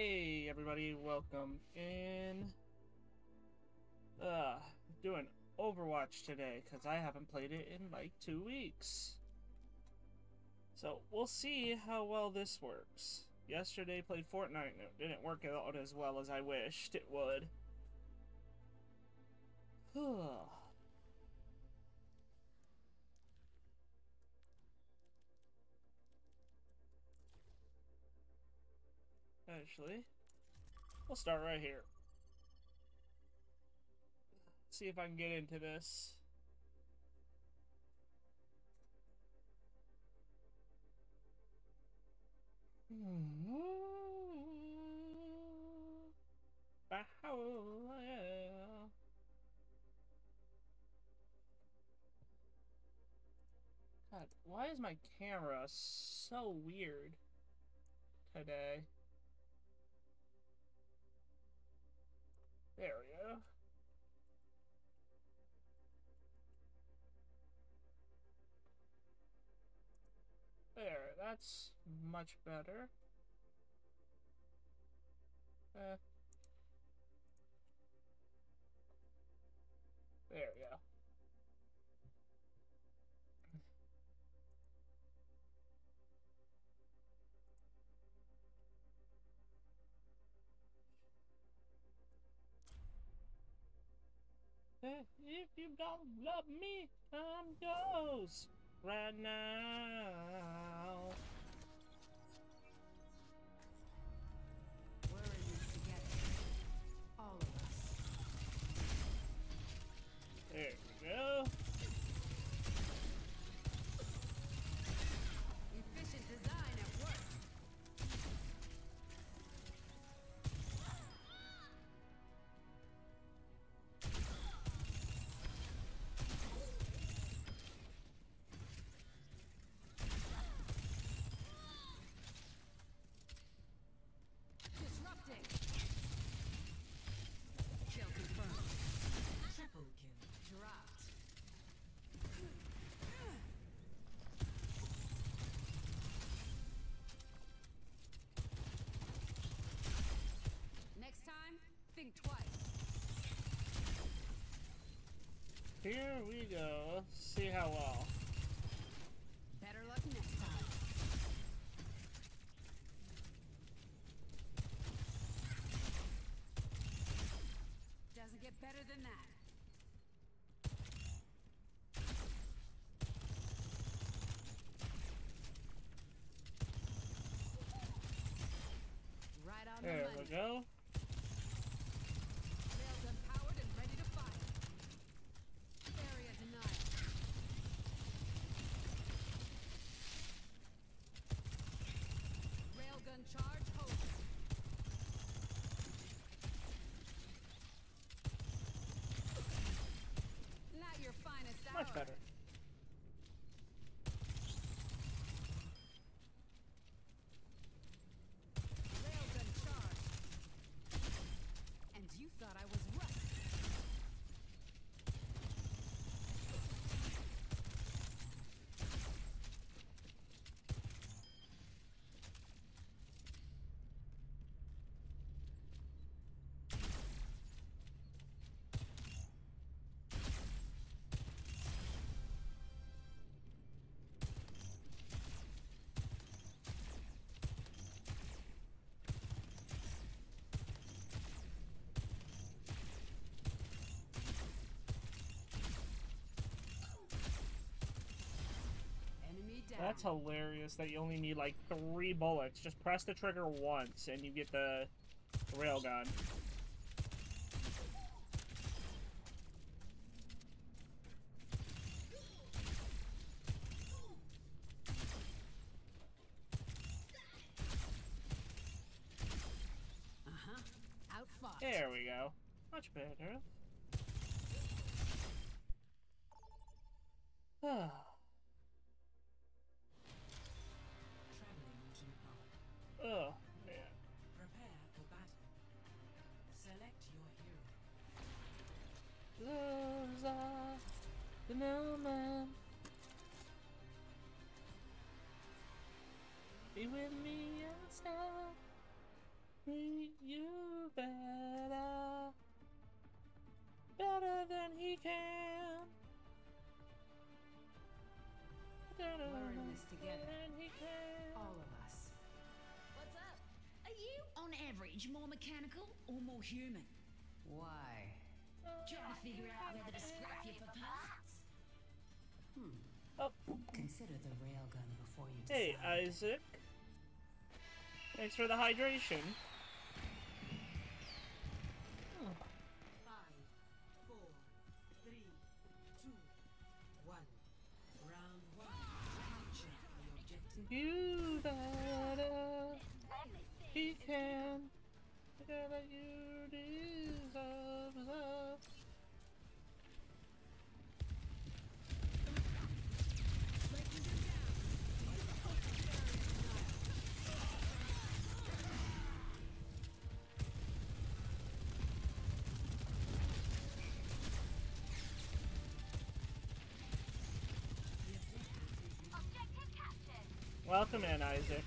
Hey everybody, welcome in. Uh, doing Overwatch today because I haven't played it in like two weeks. So we'll see how well this works. Yesterday played Fortnite and it didn't work out as well as I wished it would. Actually, we'll start right here. See if I can get into this. God, why is my camera so weird today? There we go. There, that's much better. Uh, there we go. If you don't love me, I'm yours right now. Think twice. Here we go. See how well. Better luck next time. Doesn't get better than that. Right on There the we go. Railgun powered and ready to fire. Area denied. Railgun charge hold. Not your finest hour. Much better. Railgun charge. And you thought I was rusty. Enemy down. That's hilarious that you only need like three bullets. Just press the trigger once and you get the railgun. Before you hey. Isaac. Thanks for the hydration. Five, four, three, two, one. Round one. Capture the objective. You. He can. You deserve Welcome in, Isaac.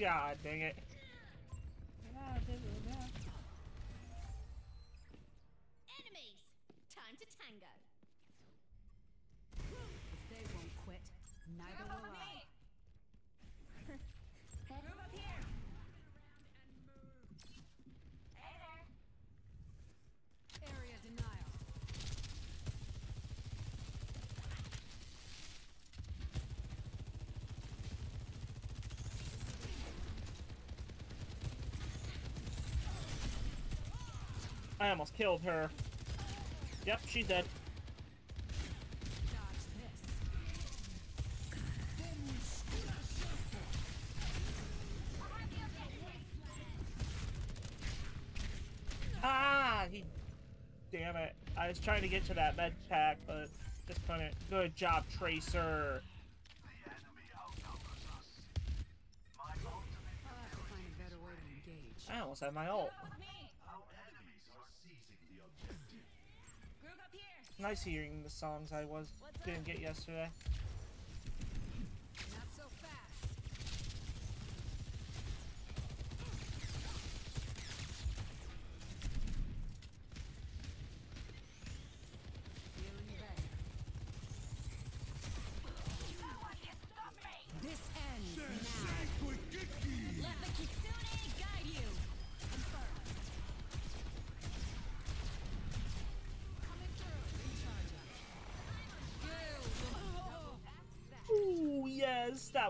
God dang it. I almost killed her. Yep, she's dead. Ah, he. Damn it. I was trying to get to that med pack, but just couldn't. Good job, Tracer. I almost had my ult. Nice hearing the songs I was didn't get yesterday.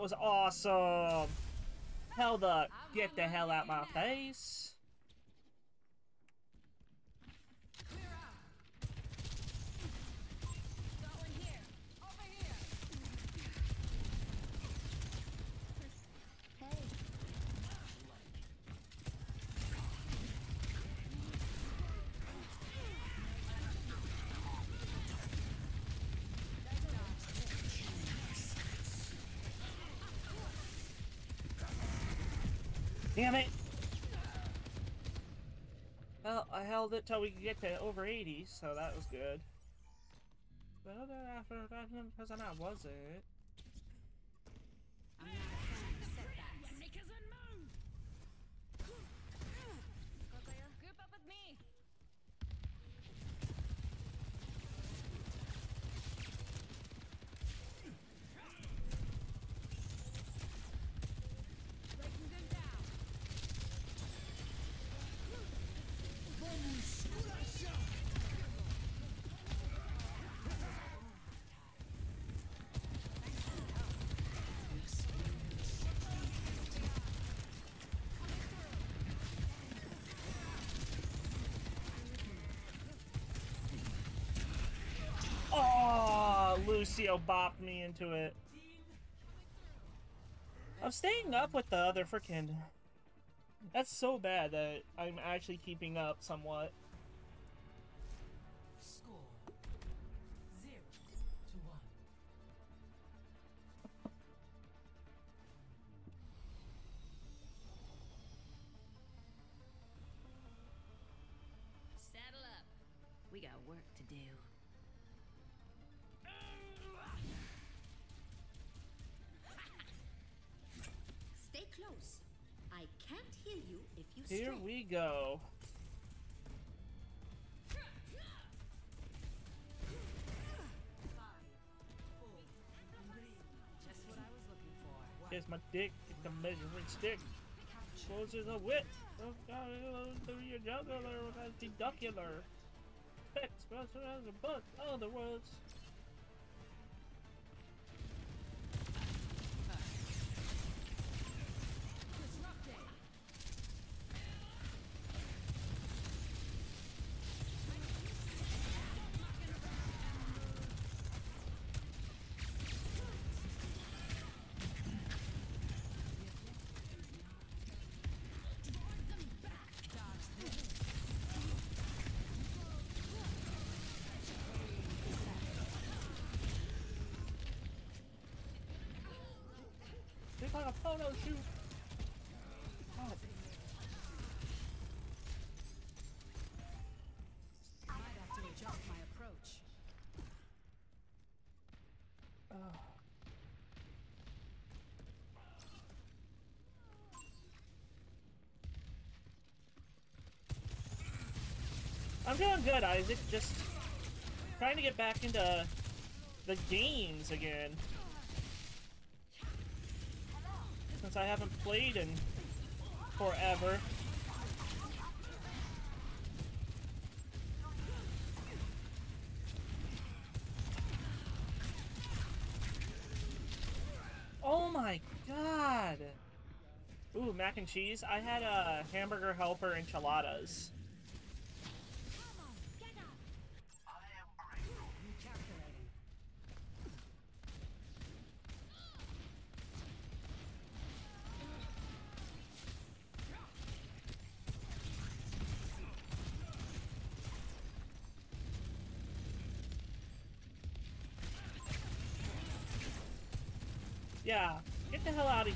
That was awesome. Hell the get the hell out my face. Clear out. Got one here. Over here. Hey, Damn it. Well, I held it till we could get to over 80, so that was good. But then after that, because I wasn't. Lucio bopped me into it. I'm staying up with the other freaking. That's so bad that I'm actually keeping up somewhat. For. Here's my dick, It's a measuring stick. Closes the wit. Oh god, through your jugular a deducular. Specs, special as a book. Other words. A photo shoot. God. Might have to adjust my approach. I'm doing good, Isaac. Just trying to get back into the games again. Since I haven't played in forever. Oh my god! Ooh, mac and cheese. I had a hamburger helper enchiladas.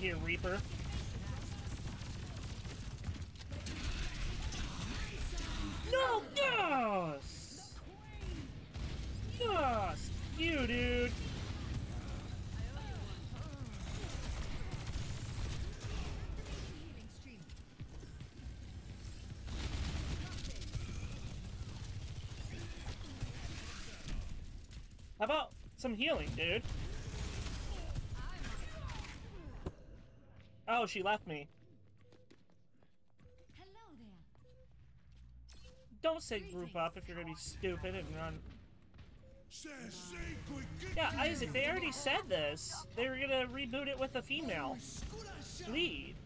Here, Reaper. No, yes! Yes! You, dude! How about some healing, dude? Oh, she left me. Hello there. Don't say group up if you're gonna be stupid and run. Yeah, Isaac, they already said this. They were gonna reboot it with a female lead.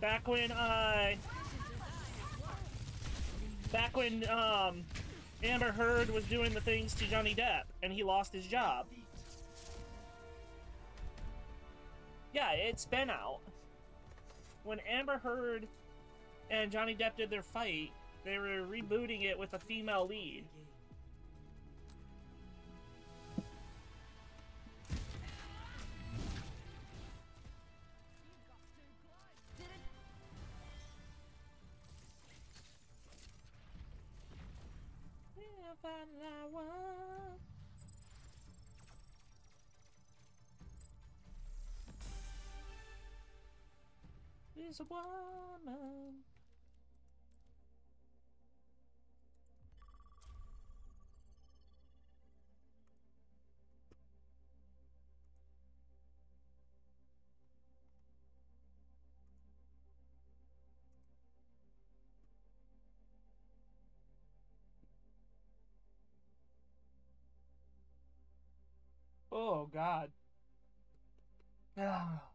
Back when, uh. Back when, um. Amber Heard was doing the things to Johnny Depp and he lost his job. Yeah, it's been out. When Amber Heard and Johnny Depp did their fight, they were rebooting it with a female lead. If I is a woman. Oh God. Ah.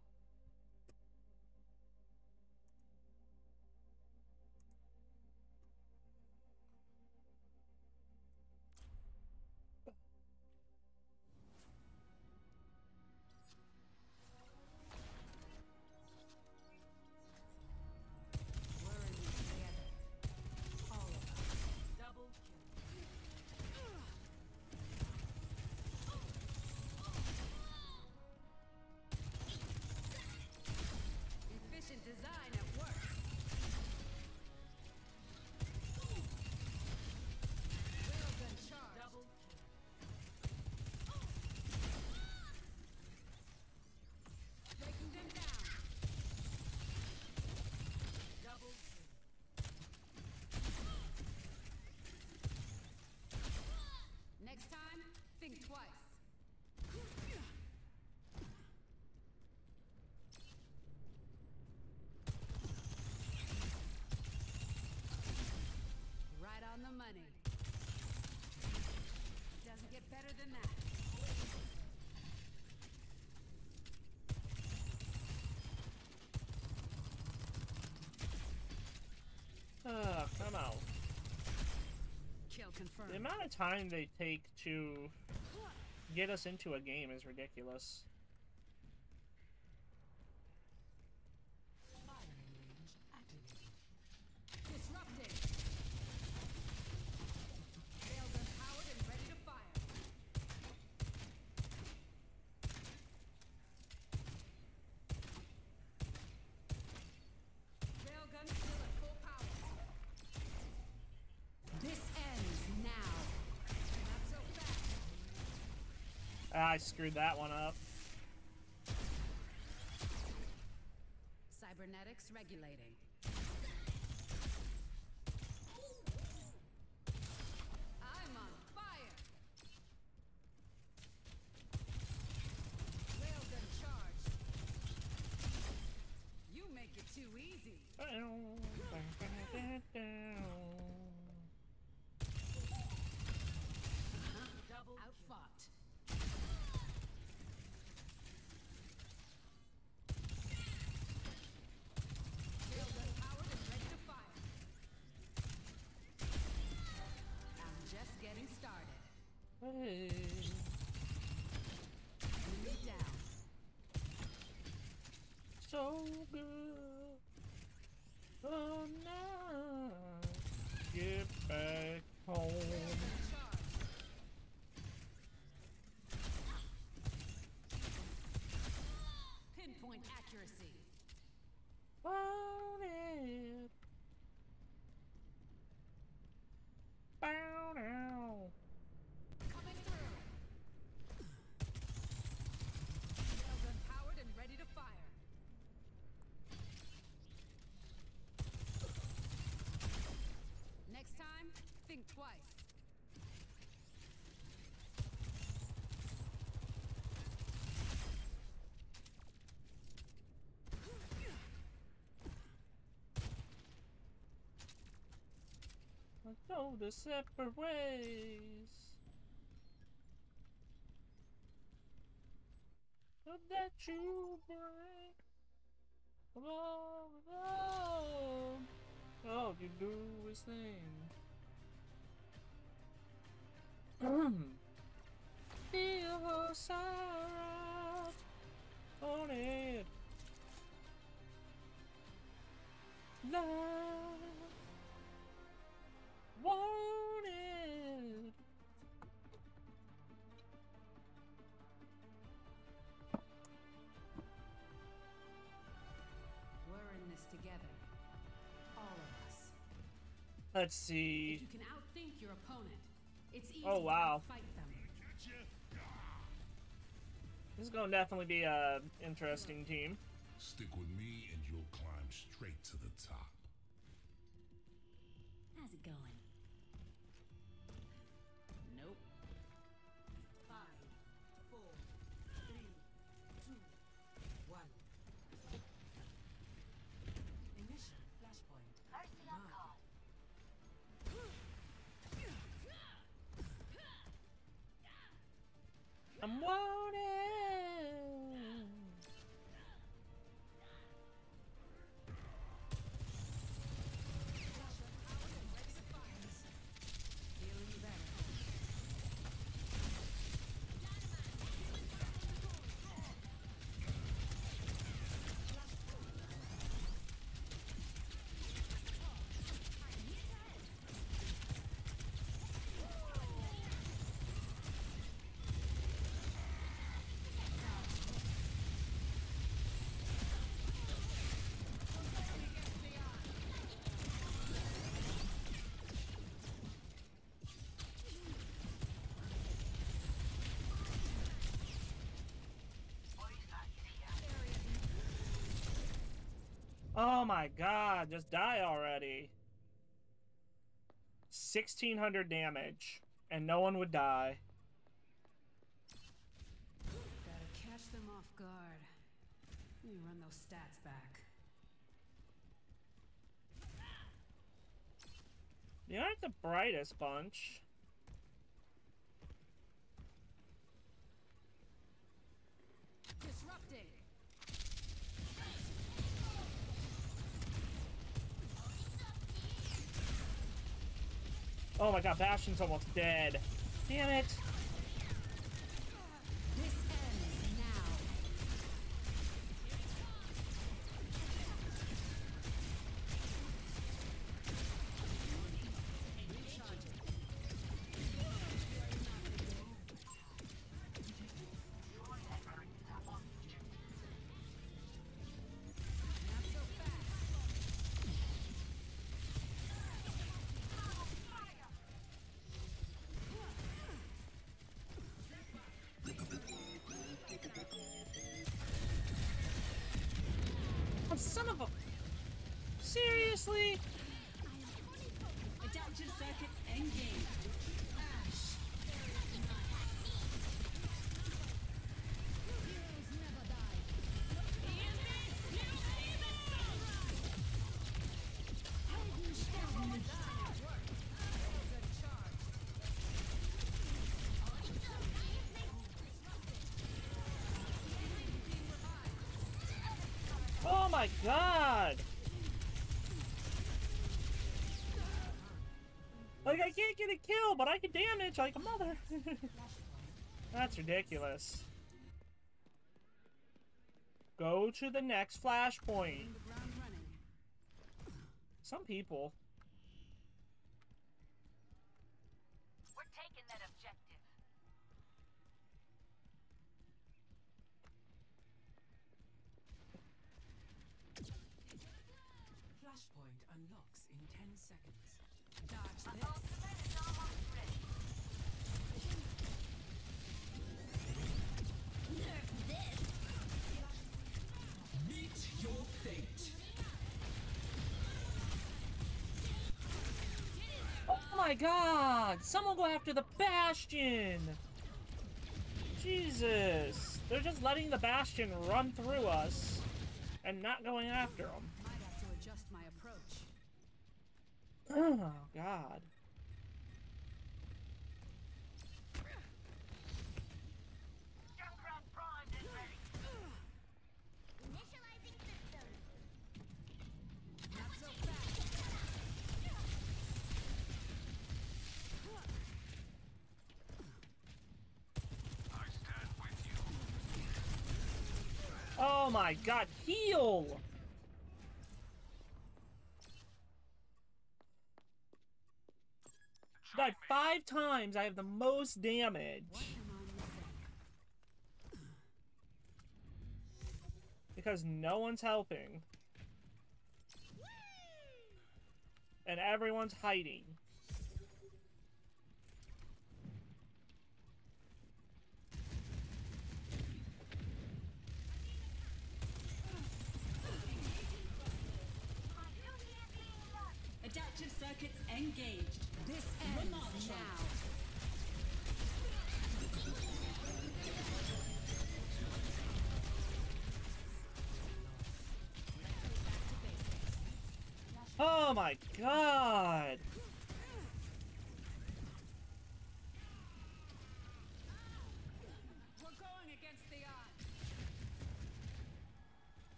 Twice. Right on the money. Doesn't get better than that. Ah, come on. Kill confirmed. The amount of time they take to get us into a game is ridiculous. Screwed that one up. Cybernetics regulating. Hey. Down. So good. Oh think twice. Let's go the separate ways. But that you bring along, along. All you do is thing. Let's If see. you can outthink your opponent, it's easy Oh, wow. to fight them. This is gonna definitely be a interesting team. Stick with me and you'll climb straight to the top. How's it going? I'm Oh my god, just die already. 1600 damage, and no one would die. Gotta catch them off guard. Let me run those stats back. They aren't the brightest bunch. My god, Bastion's almost dead. Damn it. My god! Like, I can't get a kill, but I can damage like a mother. That's ridiculous. Go to the next flashpoint. Some people. God! Someone go after the Bastion! Jesus! They're just letting the Bastion run through us and not going after them. Might have to adjust my approach. Oh god. Junkrat primed and ready. Initializing system. Not so fast. Oh my god, heal! Died five times, I have the most damage. Because no one's helping. And everyone's hiding. My god!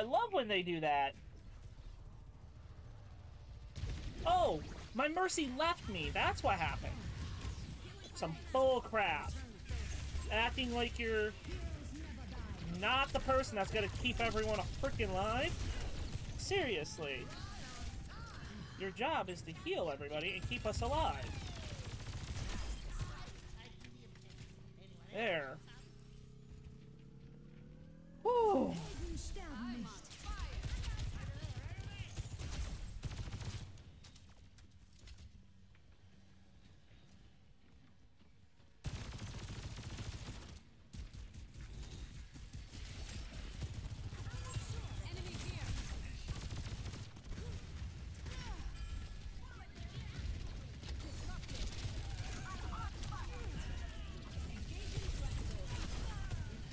I love when they do that. Oh, my mercy left me. That's what happened. Some bull crap. Acting like you're not the person that's gonna keep everyone a freaking alive. Seriously. Your job is to heal everybody and keep us alive.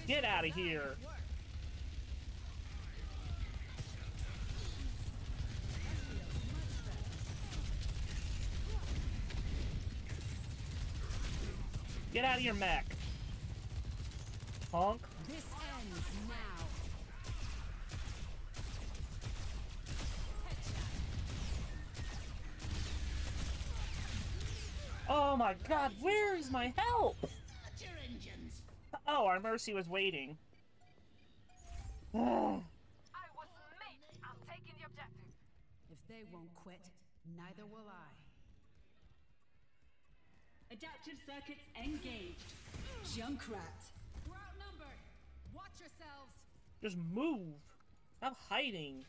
Get out of here. Get out of your mech. Honk. This ends now. Oh my god, where is my help? Our Mercy was waiting. I was mate. I'm taking the objective. If they won't quit, neither will I. Adaptive circuits engaged. Junkrat. We're outnumbered. Watch yourselves. Just move. Stop hiding.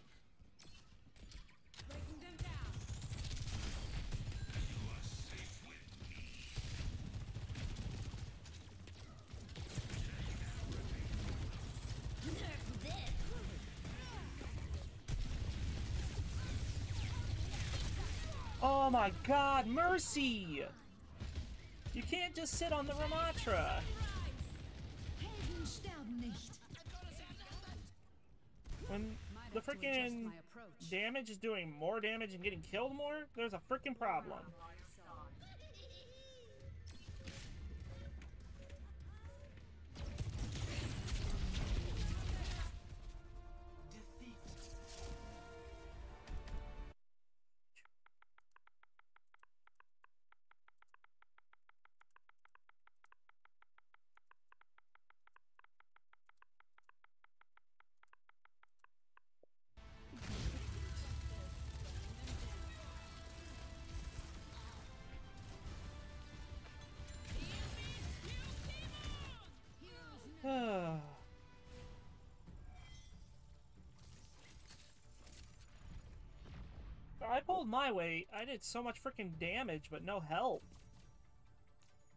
My god, Mercy! You can't just sit on the Ramattra. Helden sterben nicht. When the have to adjust freaking damage is doing more damage and getting killed more, there's a freaking problem. Pulled my weight. I did so much freaking damage, but no help.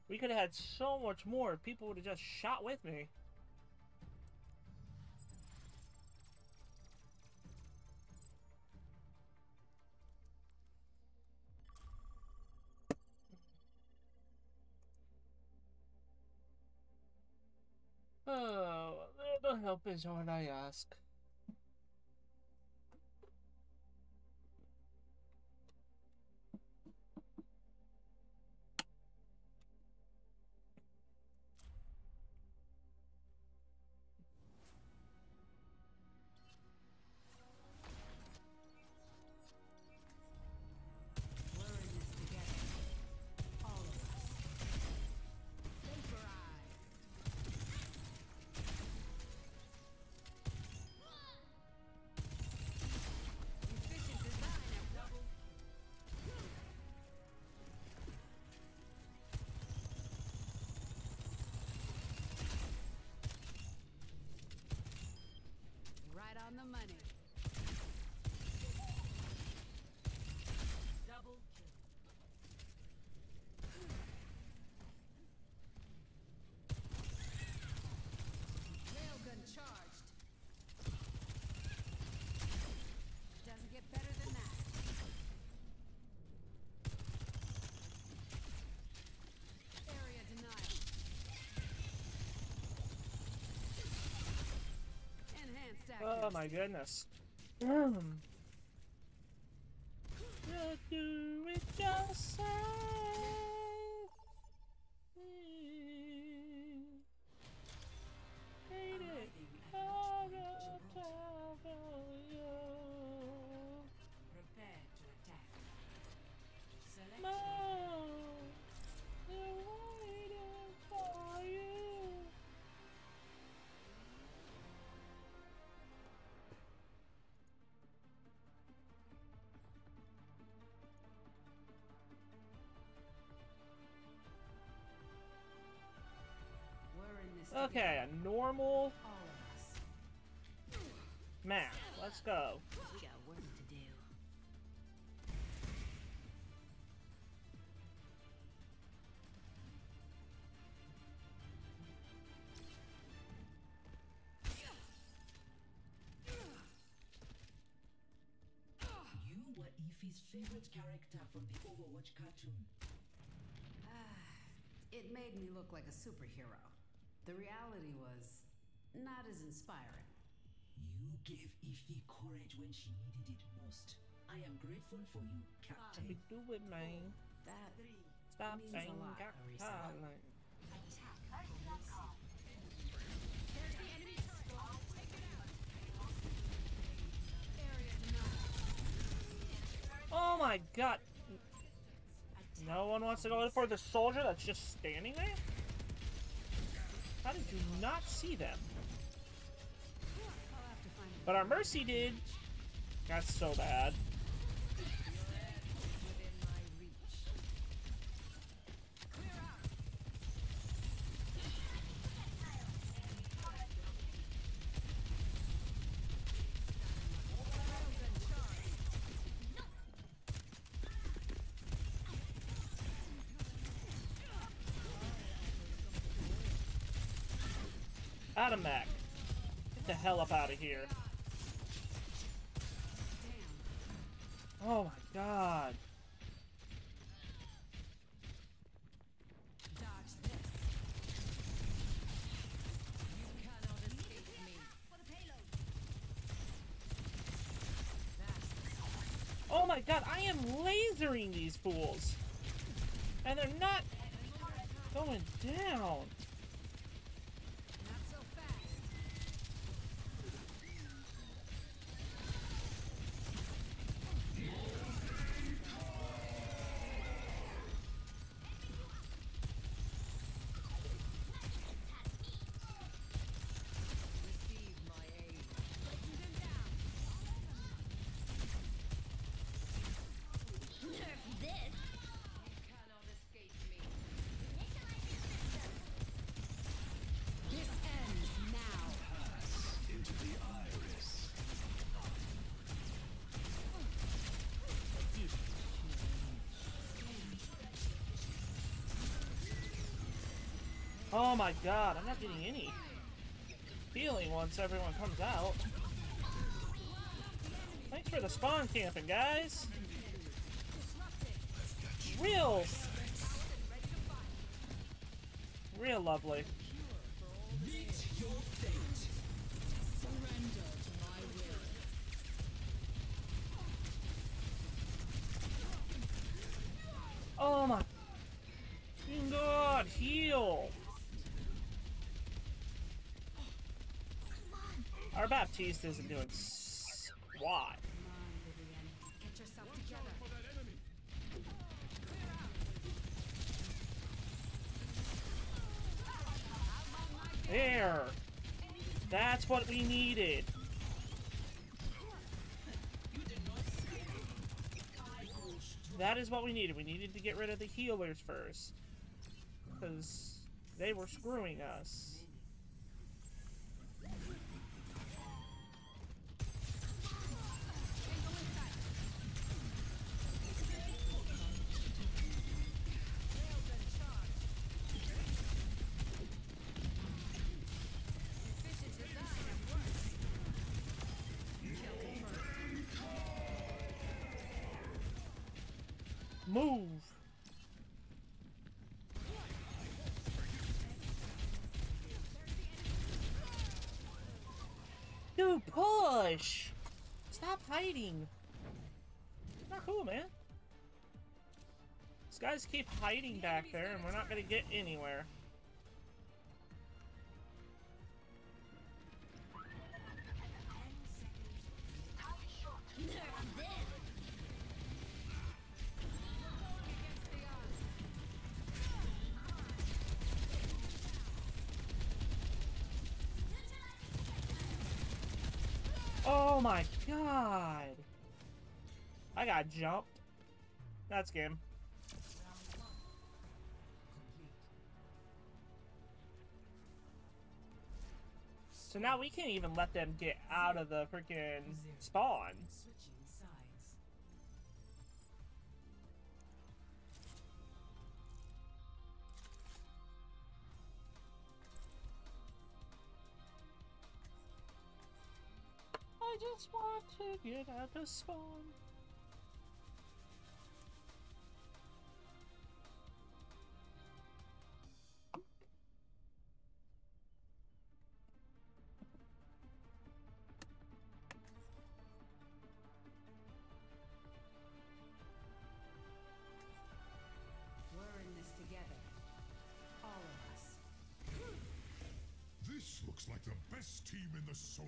We could have had so much more. People would have just shot with me. Oh, the help is all I ask. The money. Double kill. Railgun charged. Doesn't get better than that. Area denial. Enhanced accuracy. Oh my goodness. Um. Do it yourself. Normal All map. Let's go. We got work to do. You were Ife's favorite character from the Overwatch cartoon. Ah, it made me look like a superhero. The reality was, not as inspiring. You gave Ify courage when she needed it most. I am grateful for you, Captain. We do it, man. Oh, that Stop Means a saying lot, got Arisa. talent. There's the enemy turret. I'll take it out. Area denied. Oh my god! No one wants to go for the soldier that's just standing there? How did you not see them? But our Mercy did. That's so bad. reach. Adam Mac. Get the hell up out of here. My god, I am lasering these fools. And they're not going down. Oh my god, I'm not getting any healing once everyone comes out. Thanks for the spawn camping, guys. Real, real lovely. Baptiste isn't doing squat. There! That's what we needed. That is what we needed. We needed to get rid of the healers first. Because they were screwing us. Hiding! Not cool, man. These guys keep hiding back there, and we're not gonna get anywhere. Oh my god! I got jumped. That's game. So now we can't even let them get out of the freaking spawn. I just want to get out of spawn.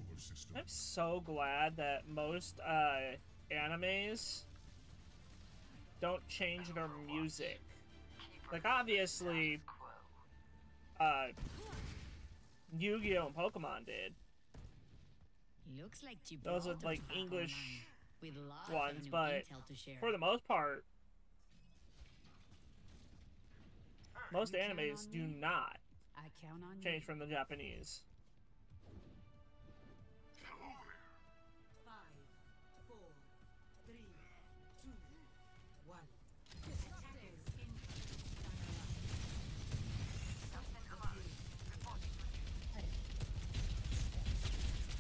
Solar system. I'm so glad that most uh, animes don't change their music. Like obviously, uh, Yu-Gi-Oh and Pokemon did Looks like Those are, like, English with ones, but to share. for the most part, most You animes do not I count on change you. from the Japanese.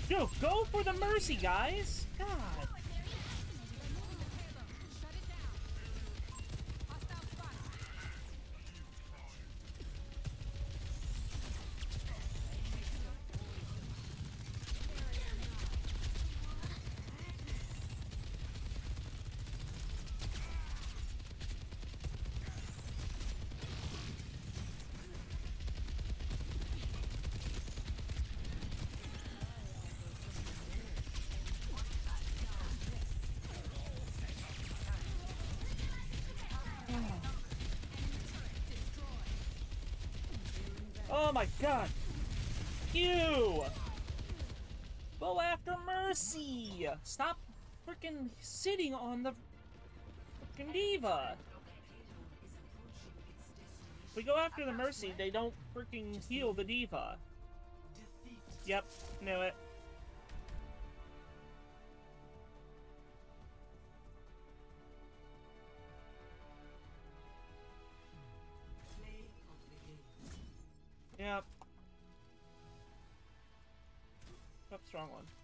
Yo, go for the mercy, guys! Freaking sitting on the freaking D.Va! If we go after the Mercy, they don't freaking heal the D.Va. Yep, knew it. Yep. Oops, wrong one.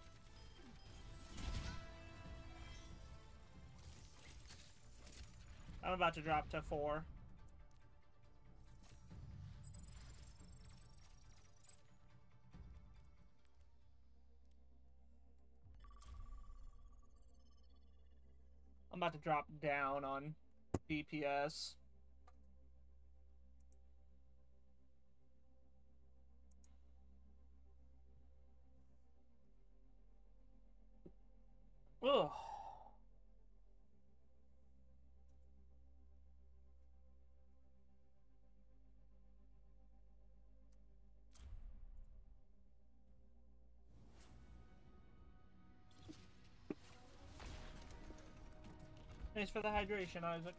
About to drop to four. I'm about to drop down on DPS. For the hydration, Isaac.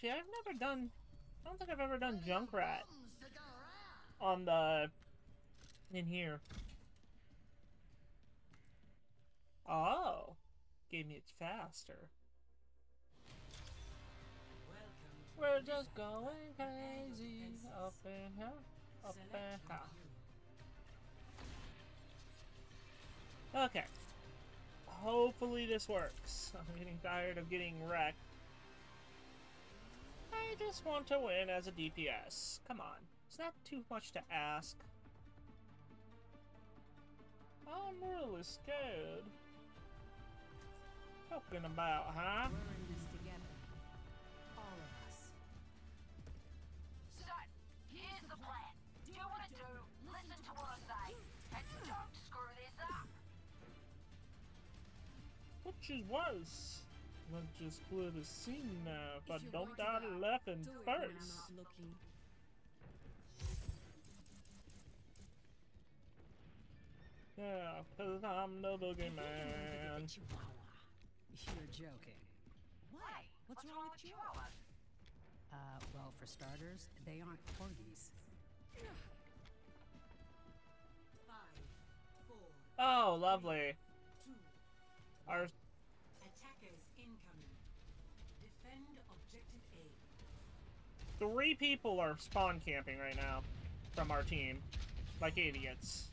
Actually, I've never done. I don't think I've ever done Junkrat on the in here. Oh, gave me it's faster. We're just going crazy up in here, up in here. Okay. Hopefully this works. I'm getting tired of getting wrecked. I just want to win as a DPS. Come on. It's not too much to ask. I'm really scared. Talking about, huh? We're in this together. All of us. So, here's the plan. Do what I do, listen to what I say, and don't screw this up. Which is worse? Let's just split a scene now. If I If you're don't going to die die, laughing Do I'm first. not looking. Yeah, cause I'm the boogeyman. Chihuahua. You're joking. Why? What's What's wrong wrong with with Chihuahuas? Uh, well, for starters, they aren't corgis. Five, four, Oh, lovely. two. Our three people are spawn camping right now from our team. Like idiots.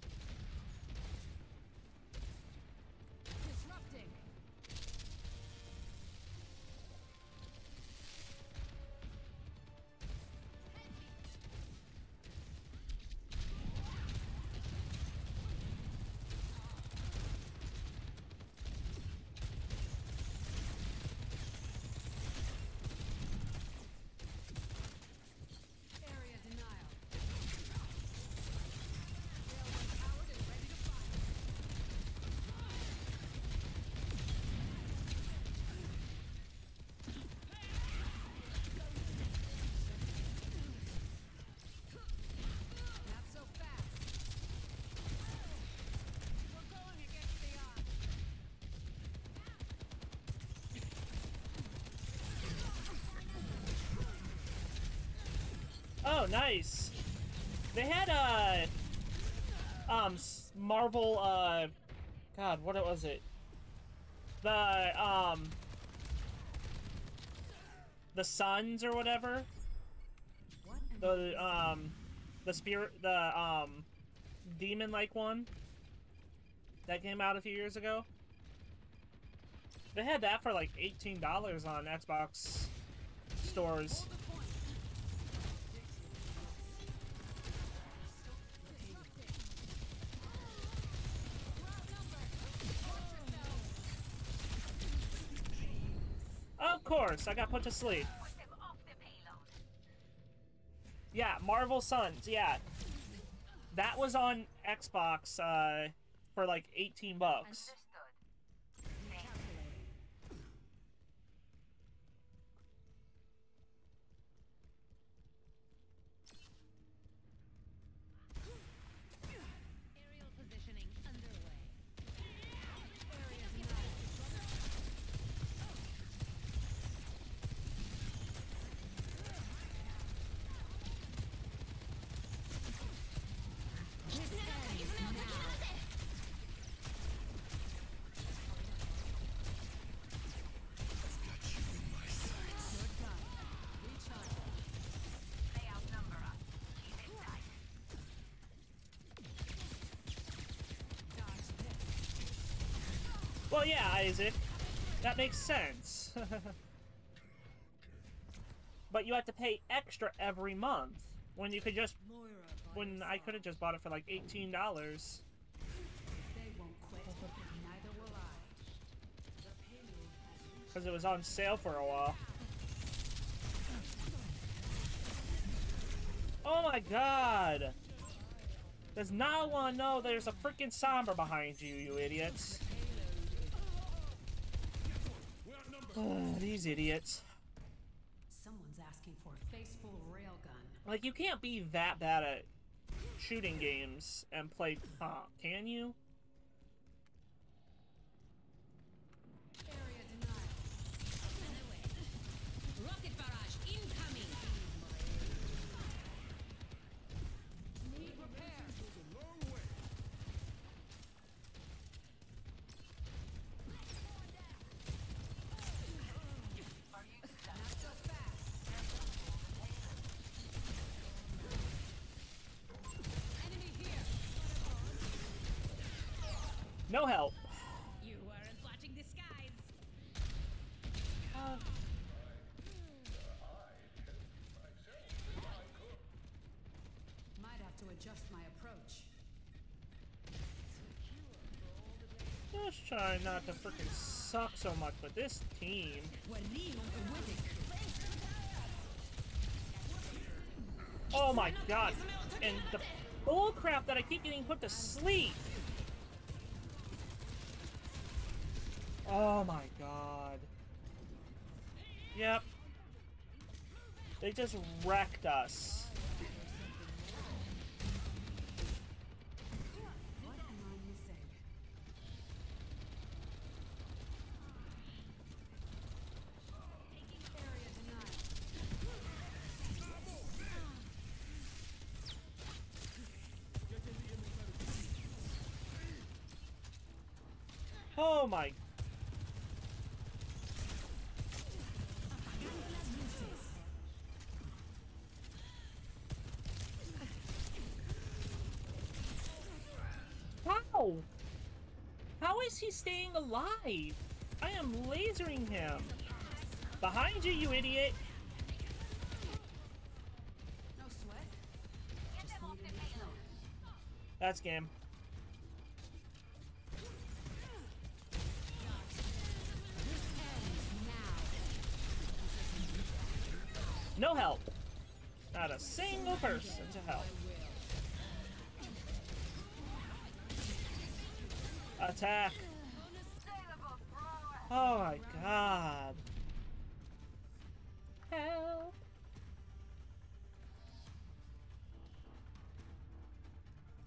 Nice. They had uh um Marvel uh God, what was it? The um the Suns or whatever. The um the spirit the um demon like one that came out a few years ago. They had that for like $18 on Xbox stores. Course, I got put to sleep. Yeah, Marvel Suns, yeah. That was on Xbox uh, for like 18 bucks. That makes sense. but you have to pay extra every month when you could just when I could have just bought it for like $18. They won't quit. Neither will I. The payload has reached Because it was on sale for a while. Oh my god! Does not want to know there's a freaking Sombra behind you, you idiots. Ugh, Oh, these idiots. Someone's asking for a faceful railgun. Like, you can't be that bad at shooting games and play comp, can you? Adjust my approach. just trying not to freaking suck so much, but this team. Oh my god. And the bullcrap that I keep getting put to sleep. Oh my god. Yep. They just wrecked us. What am I missing? Area denied. Oh my. How? How is he staying alive? I am lasering him. Behind you, you idiot. That's game. Attack. Oh my god. Help.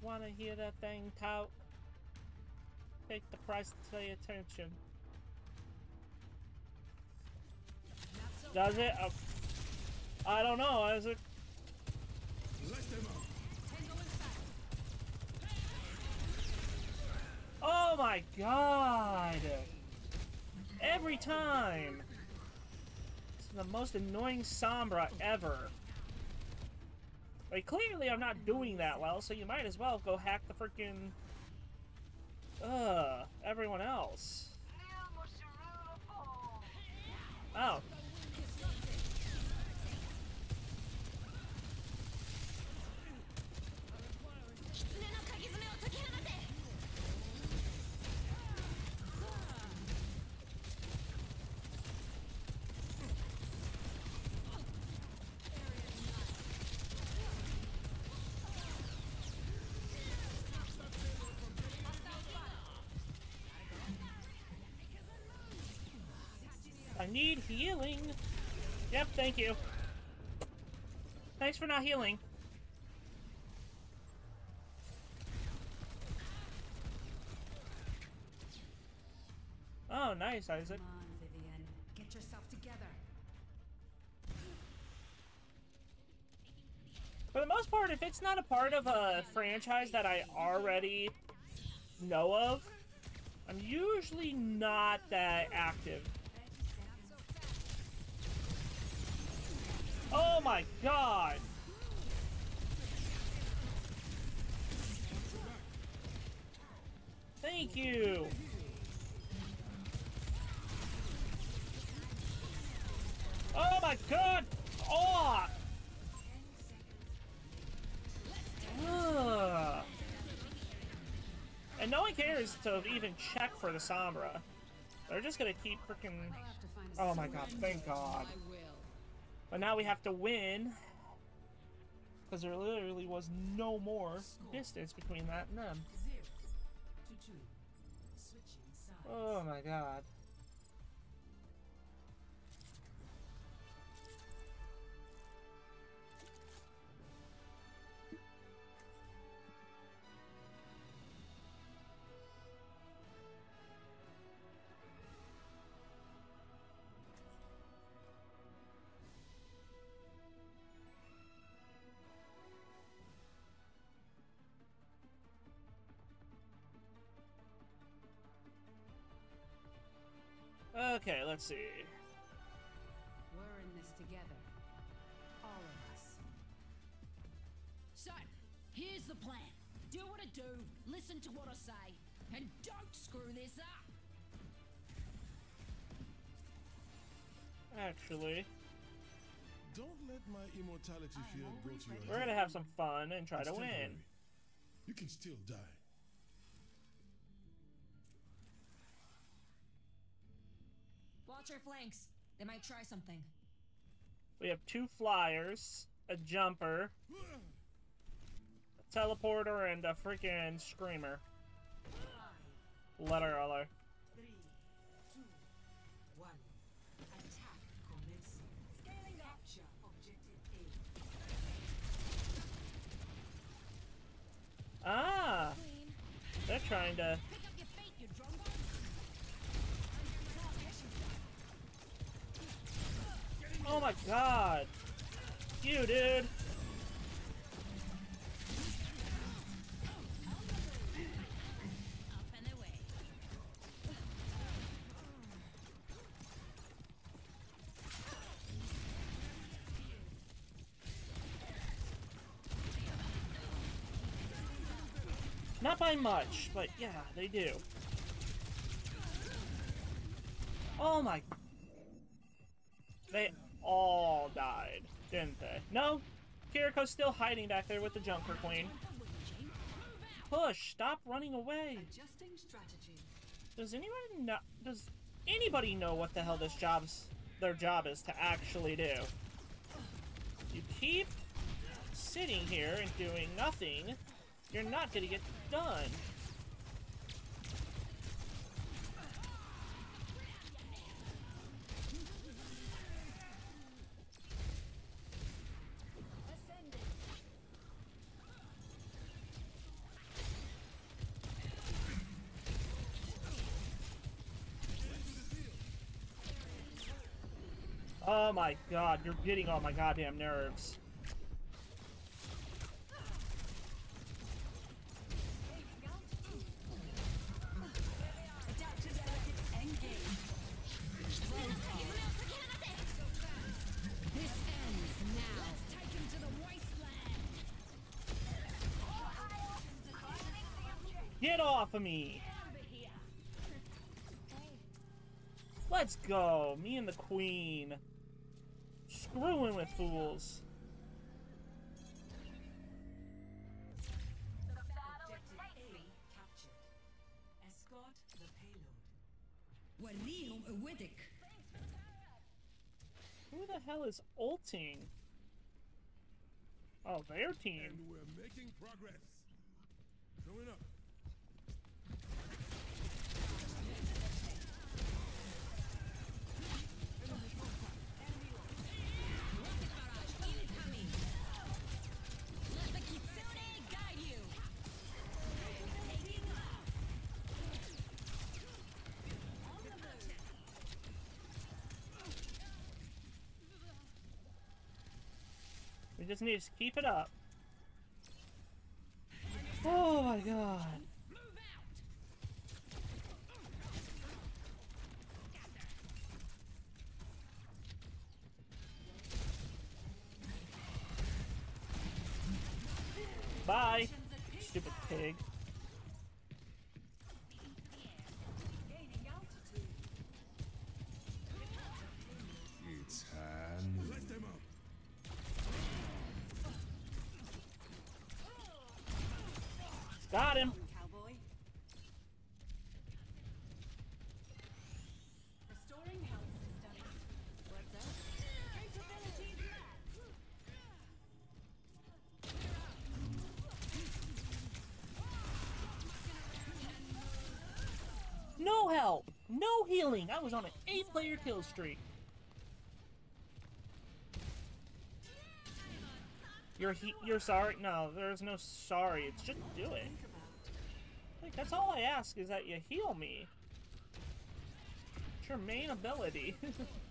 Wanna hear that thing talk? Take the price to pay attention. Does it? Uh, I don't know, is it? Oh my god! Every time! It's the most annoying Sombra ever. Like, clearly I'm not doing that well, so you might as well go hack the freaking... Ugh, everyone else. Oh. Need healing. Yep, thank you. Thanks for not healing. Oh, nice, Isaac. Come on, Vivian. Get yourself together. For the most part, if it's not a part of a franchise that I already know of, I'm usually not that active. Oh my god! Thank you! Oh my god! Oh! Ugh. And no one cares to even check for the Sombra. They're just gonna keep freaking. Oh my god, thank god. But now we have to win. Because there literally was no more distance between that and them. Zero to two. Switching sides. Oh my god. Okay, let's see. We're in this together. All of us. So, here's the plan. Do what I do, listen to what I say, and don't screw this up. Actually, Don't let my immortality field go to your we're gonna have some fun and try It's to win. temporary. You can still die. Watch your flanks. They might try something. We have two flyers, a jumper, a teleporter, and a freaking screamer. Letter roller. Three, two, one. Attack commencing. Scaling Capture objective A. Ah! They're trying to. Oh my god! You, dude! Not by much, but yeah, they do. Oh my. They didn't they? No? Kiriko's still hiding back there with the Junker Queen. Push! Stop running away! Adjusting strategy. Does anyone know? Does anybody know what the hell this job's their job is to actually do? You keep sitting here and doing nothing. You're not gonna get done. Oh my god, you're getting on my goddamn nerves. Get off of me! Let's go! Me and the queen screwing with fools. Who the hell is ulting? Oh, their team. And we're making progress. Going up. Just need to keep it up. Oh my god. Bye, stupid pig. Got him. Cowboy. Restoring health systems. What's up? No help. No healing. I was on an eight-player kill streak. You're he- you're sorry? No, there's no sorry. It's just do it. Like that's all I ask is that you heal me. It's your main ability.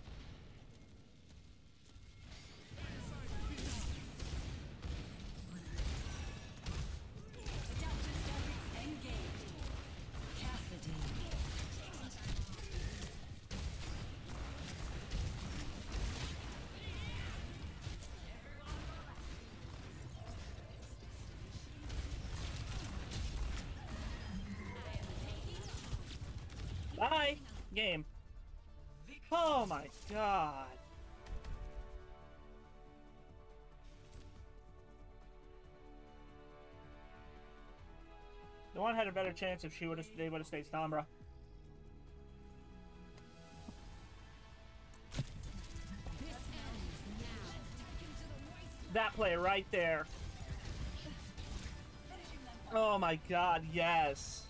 Game. Oh my god. The one had a better chance if she would have they would have stayed Sombra. That play right there. Oh my god, yes.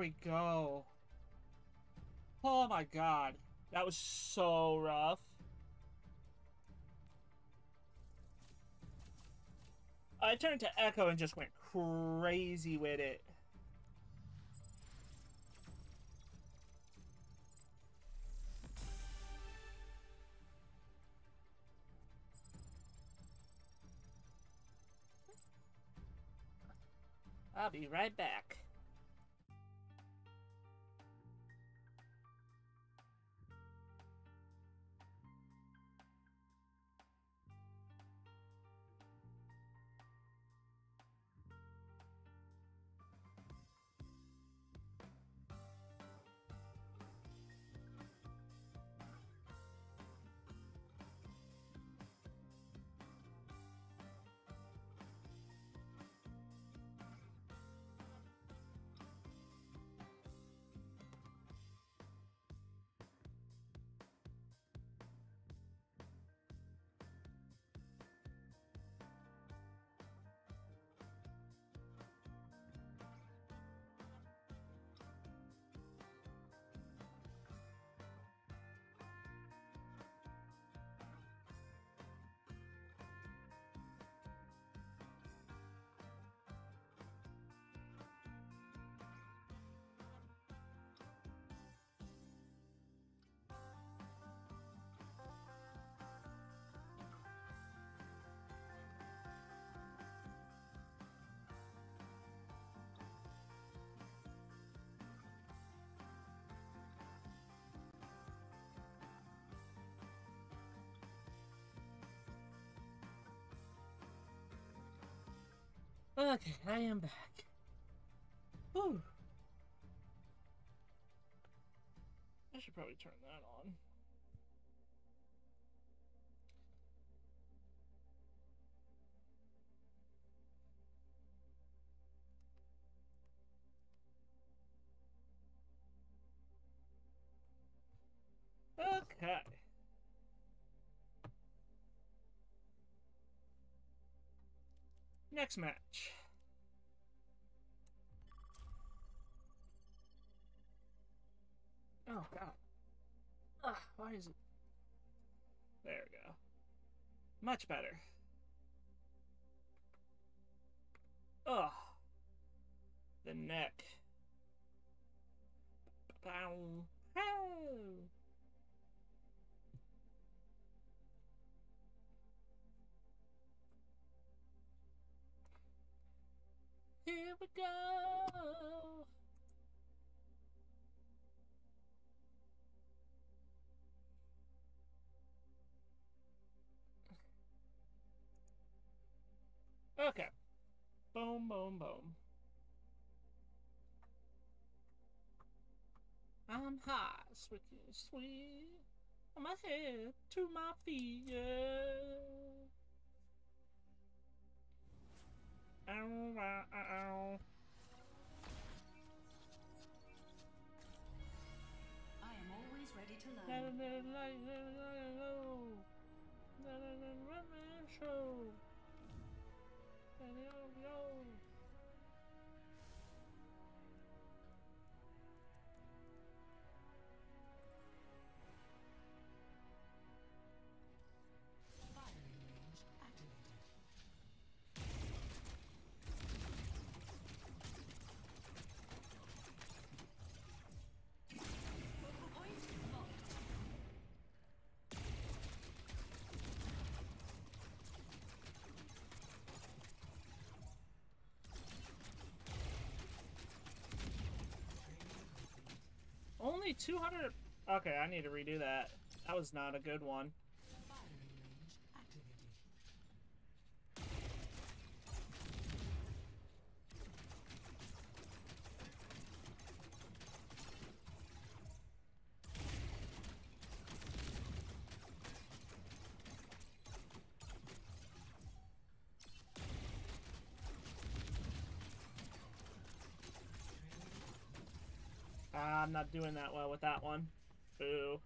We go. Oh my god. That was so rough. I turned to Echo and just went crazy with it. I'll be right back. Okay, I am back. Whew. I should probably turn that on. Okay. Next match. Oh god. Ugh, why is it? There we go. Much better. Ugh. The neck. Bow. Pow. Here we go. Okay. Boom, boom, boom. I'm high, swicky, sweet. From my head to my feet, yeah. Ow, ow, ow, ow. I am always ready to learn. La, la, Only 200. Okay, I need to redo that. That was not a good one. Firing range activated. Ah, I'm not doing that well with that one. Boo.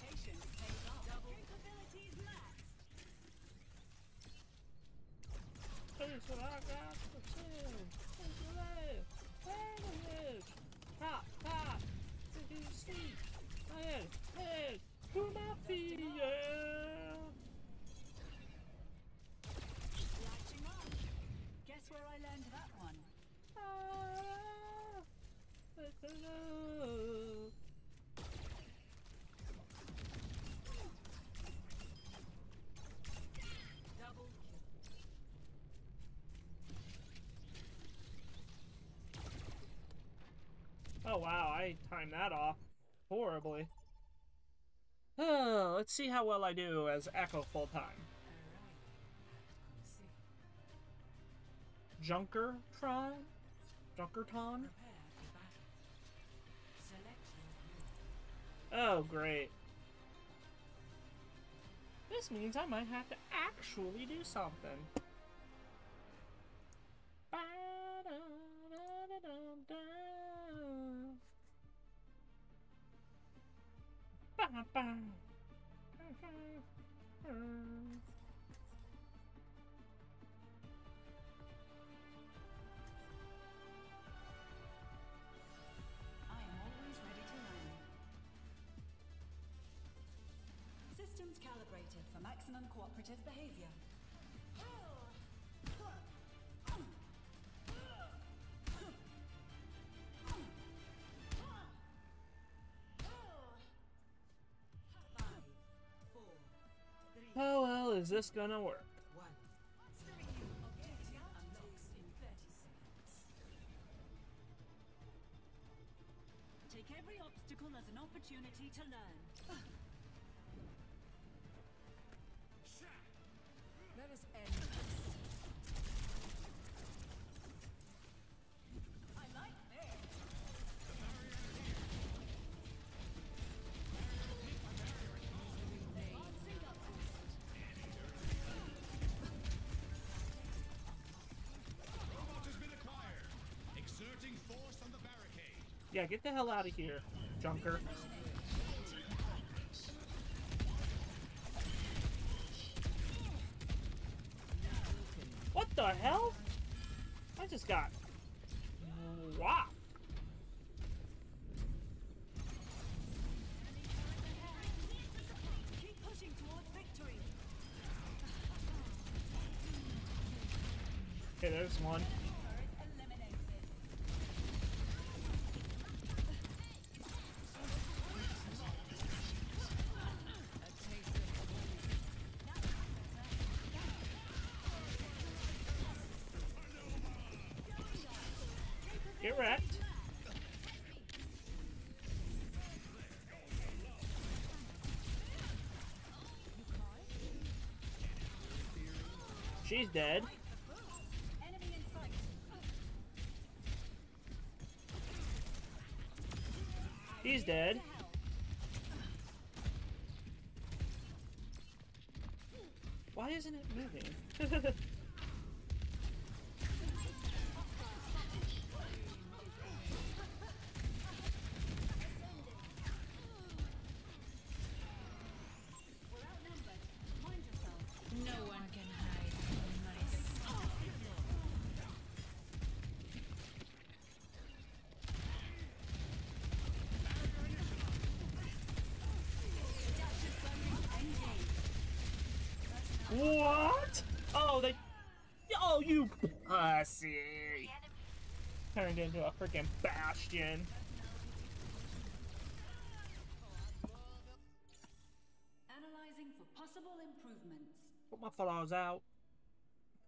Patience pays off. Double capabilities maxed. Here's what I got for sale. Here's what I have. Head ahead. Hop, hop. Did you see? Head, head. To my feet, yeah. Latching on. Guess where I learned that one? Ah, like a love. Double kill. Oh wow, I timed that off horribly. Oh, let's see how well I do as Echo full time. Junker Tron? Junkerton? Oh, great. This means I might have to actually do something. and uncooperative behavior. How well is this gonna work? Take every obstacle as an opportunity to learn. Let us end this. I like this. Advancing upwards. Robot has been acquired. Exerting force on the barricade. Yeah, get the hell out of here, Junker. There's one. Get wrecked. She's dead. Enemy in sight. He's dead. Why isn't it moving? what? Oh, they. Oh, you pussy! Turned into a freaking bastion. Analyzing for possible improvements. Put my flaws out.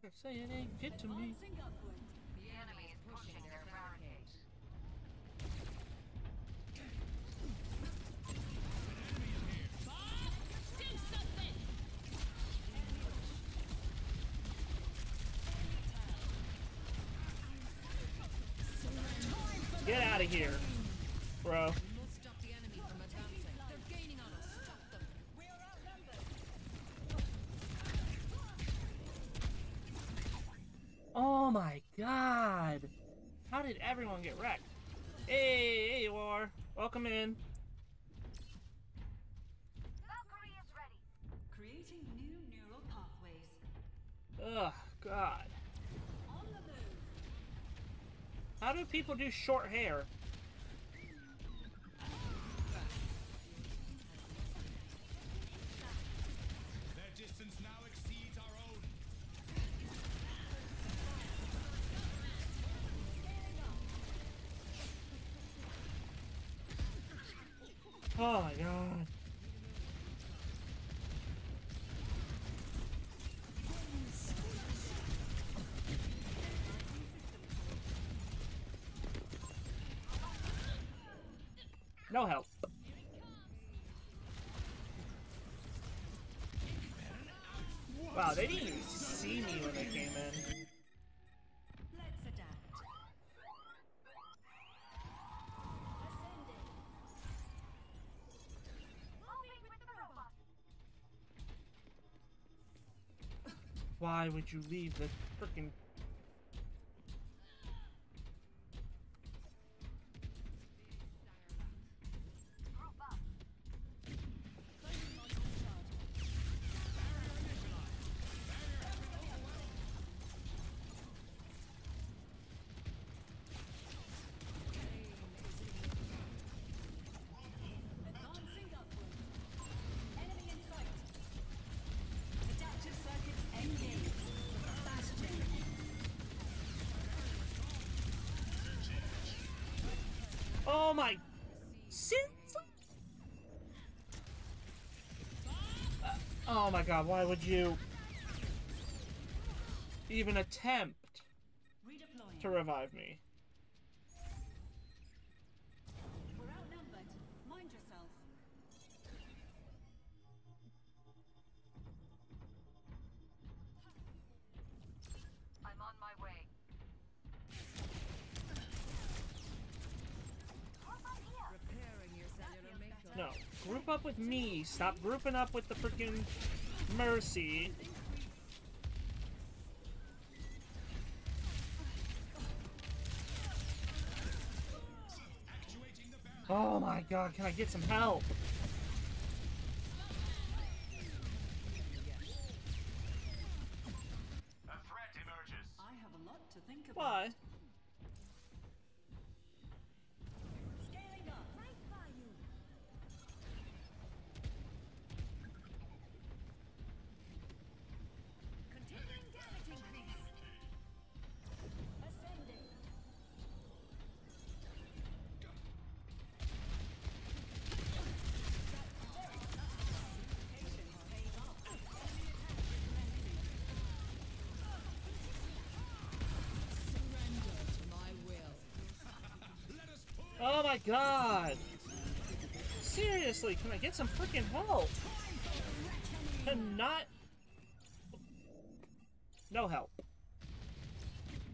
They say it ain't get to me upward. The enemy is pushing their barricade. Do something! Get out of here, bro. We must stop the enemy from advancing. They're gaining on us. Stop them. We are outnumbered. Oh my god. How did everyone get wrecked? Hey, hey, War. Welcome in. Valkyrie is ready. Creating new neural pathways. Ugh, God. On the move. How do people do short hair? Wow, they didn't even see me when they came in. Let's adapt. Ascending. Moving with the robot. Why would you leave the freaking Oh my oh my god, why would you even attempt to revive me? Up with me. Stop grouping up with the freaking Mercy. Oh my god, can I get some help? A god! Seriously, can I get some freaking help? I'm not. No help.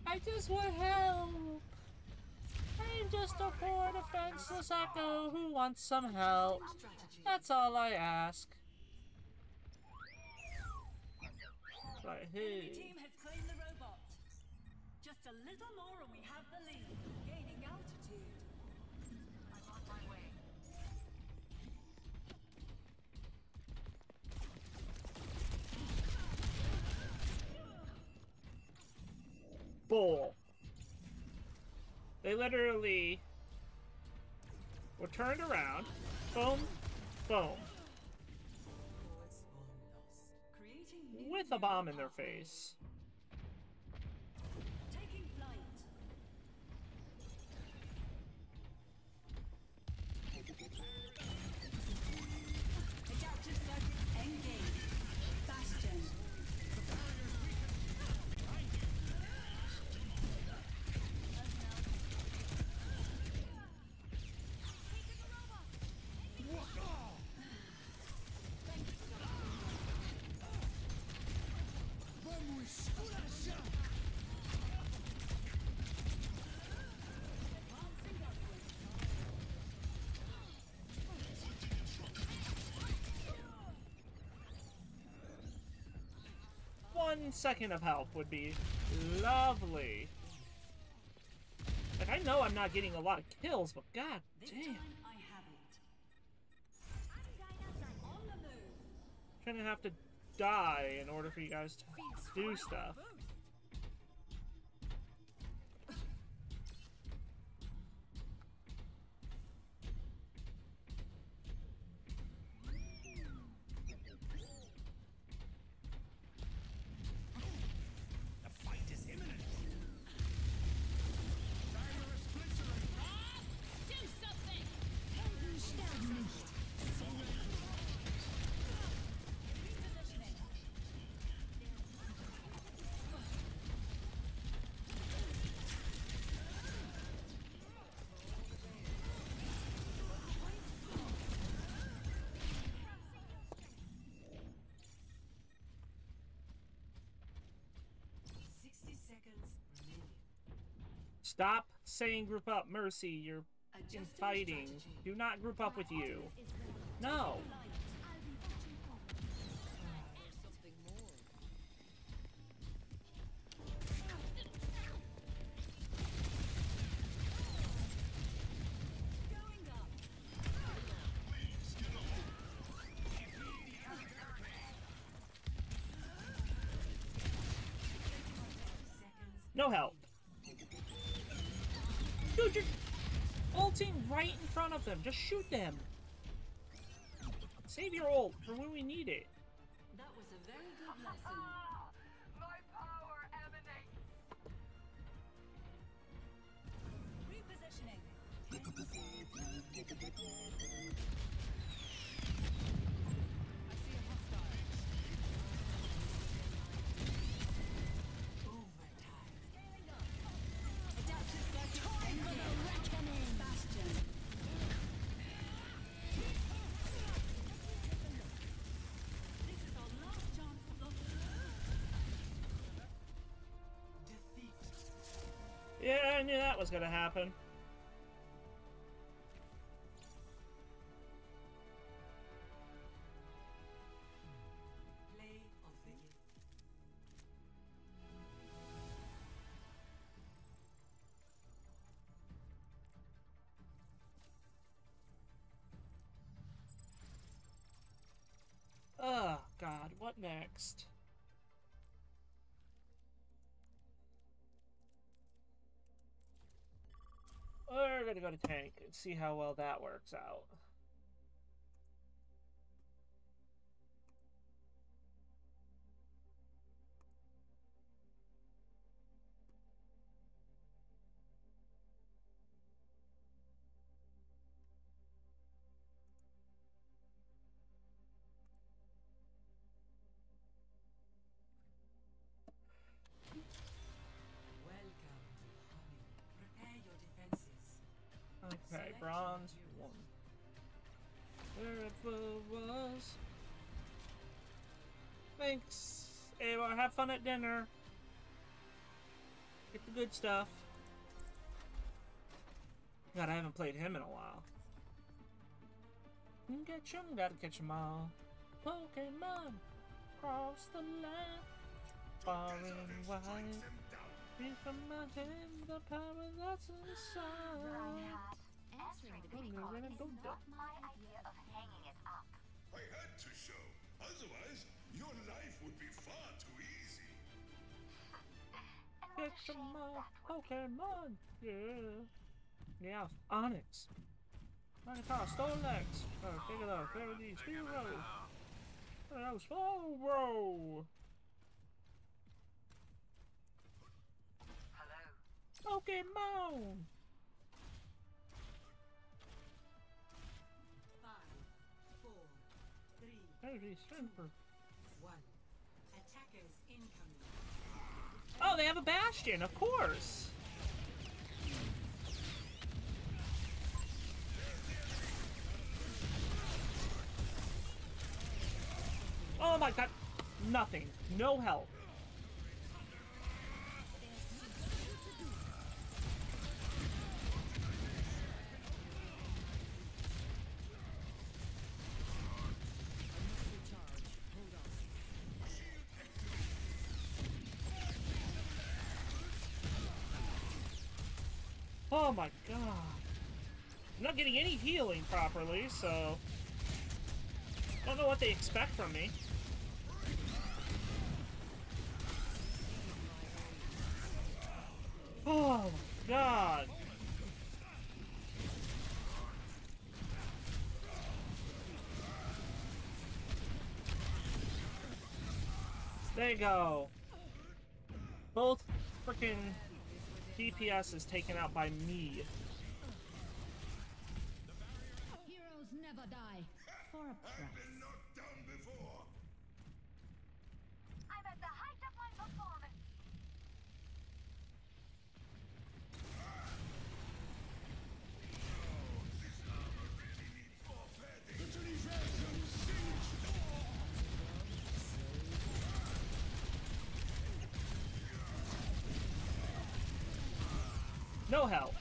I just want help. I'm just a poor defenseless echo who wants some help. That's all I ask. Right robot. Just a little more and we have the lead. Bull. They literally were turned around. Boom. Boom. With a bomb in their face. One second of help would be lovely. Like, I know I'm not getting a lot of kills, but god damn. I have it. On the move. Trying to have to die in order for you guys to do stuff. Stop saying group up, Mercy. You're fighting. strategy. Do not group up with you. No. Going up. Seconds. No help. Right of them. Just shoot them. Save your ult for when we need it. That was a very good lesson. My power emanates. Repositioning. Yeah, I knew that was gonna happen. Oh, God, what next? Gonna go to tank and see how well that works out. Fun at dinner. Get the good stuff. God, I haven't played him in a while. Get 'em, gotta catch 'em all. Pokemon, cross the land, far and wide. Reach from my hand the power that's inside. Answering the I'm call gonna is go not down. my idea of hanging it up. I had to show. Otherwise, your life would be far too be. Pokemon! Yeah. Yeah, Onix. Magnetar, Stonex. Oh, Gigalith, Fairy Spearow. Oh, Slowbro. Hello. Pokemon! Five, four, three. Oh, they have a Bastion, of course! Oh my god! Nothing. No help. My god. I'm not getting any healing properly, so... I don't know what they expect from me. Oh my god. There you go. Both freaking DPS is taken out by me. Heroes never die. For a price. Been knocked down before. I'm at the height of my performance. No help.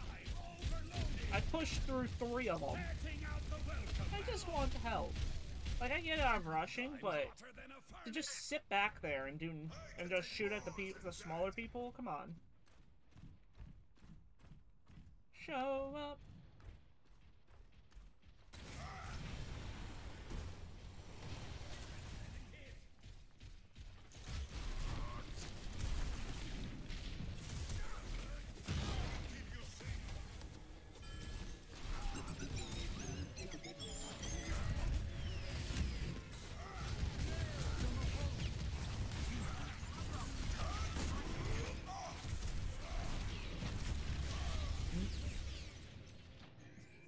I pushed through three of them. I just want help. Like I get it, I'm rushing, but to just sit back there and do and just shoot at the pe the smaller people, come on. Show up.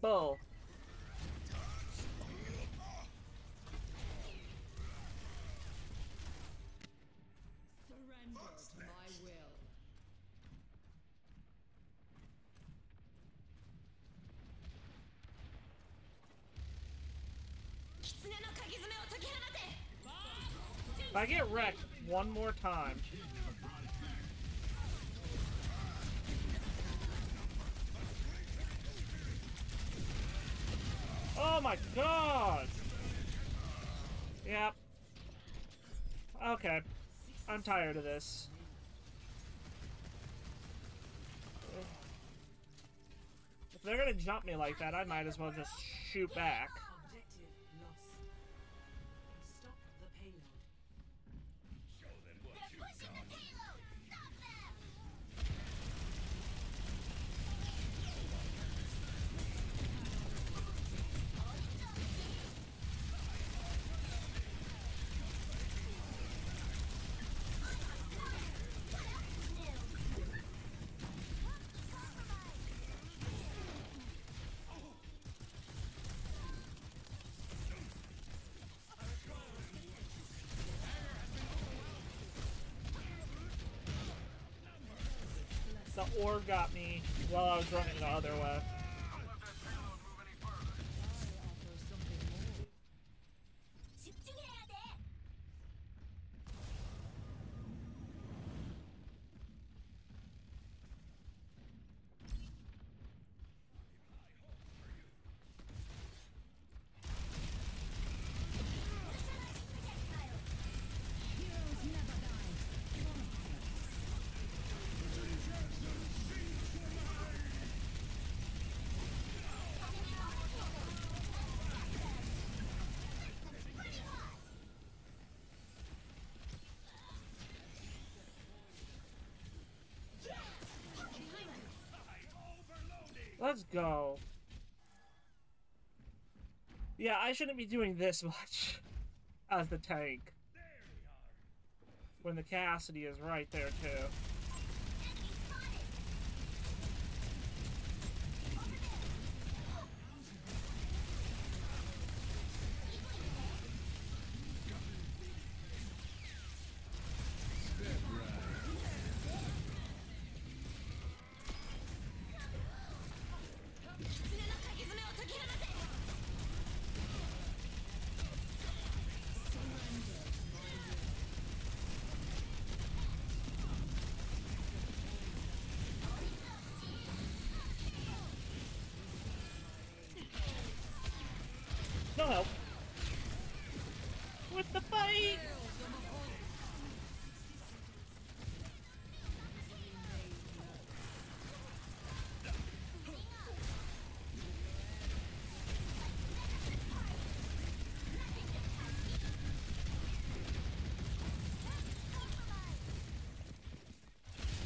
Bull. Surrender to my will. If I get wrecked one more time. Oh my god! Yep. Okay. I'm tired of this. If they're gonna jump me like that, I might as well just shoot back. Orb got me while I was running the other way. Let's go. Yeah, I shouldn't be doing this much as the tank. When the Cassidy is right there too.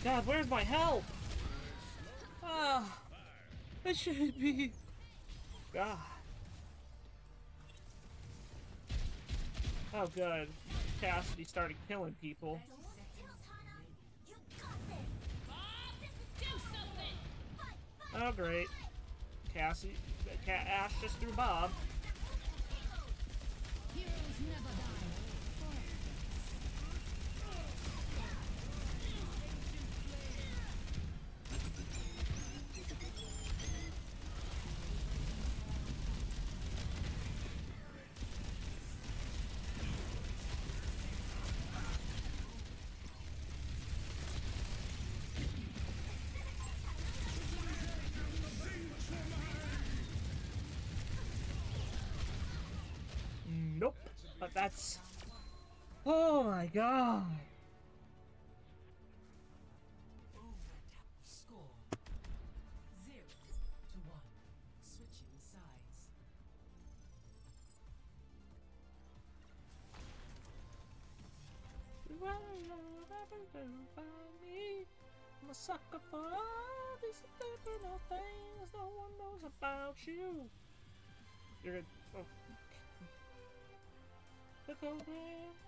God, where's my help? Ah, it should be. God. Oh, good. Cassidy started killing people. Oh, great. Cassie, Ashe just threw Bob. Heroes never die. Nope. But that's. Oh my god. I'm a sucker for all these little things no one knows about you. You're good. Oh. Look over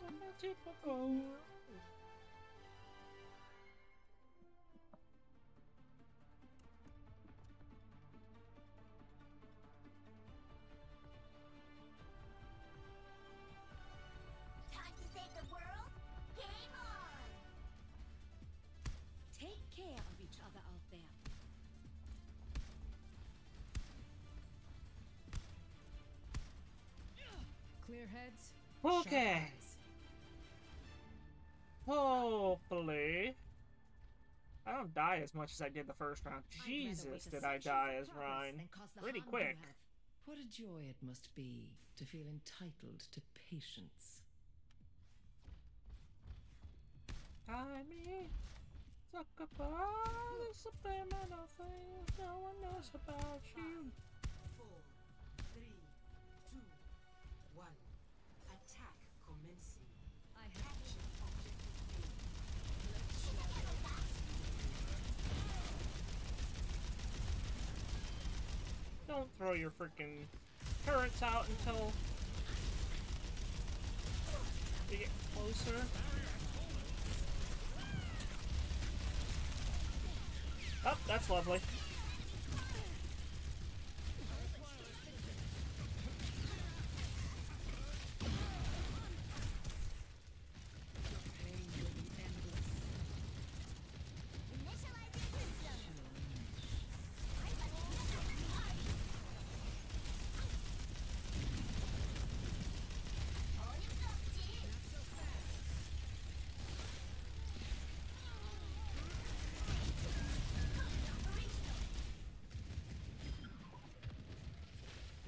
on the typical. Time to save the world. Game on. Take care of each other out there. Clear heads. Okay. Hopefully. I don't die as much as I did the first round. Jesus, did I die as Ryan. than cause the Pretty quick. What a joy it must be to feel entitled to patience. Tie me. Sucker for all the subliminal things no one knows about you. Don't throw your freaking turrets out until you get closer. Oh, that's lovely.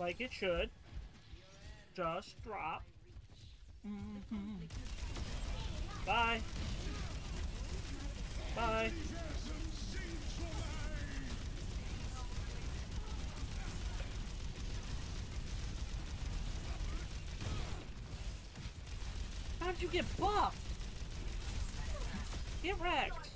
Like it should. Just drop. Mhm. Bye. Bye. How did you get buffed? Get wrecked.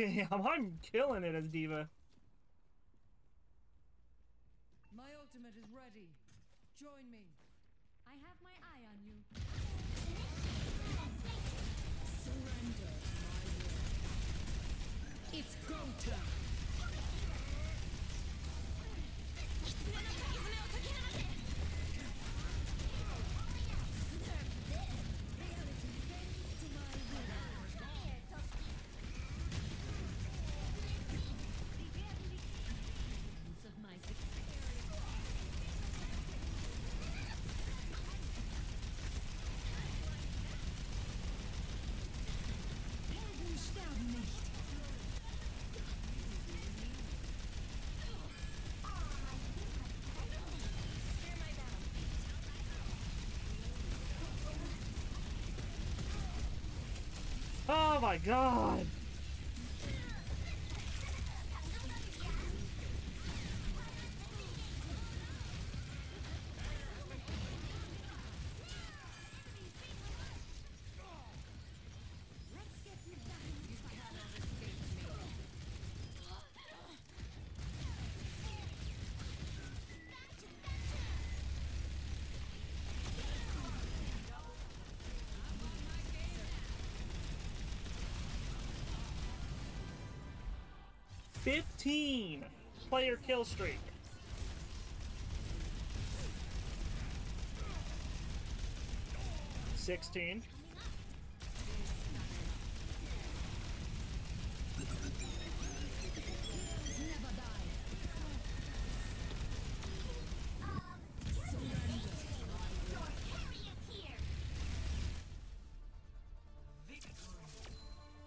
I'm killing it as Diva. My god. Fifteen player kill streak. Sixteen.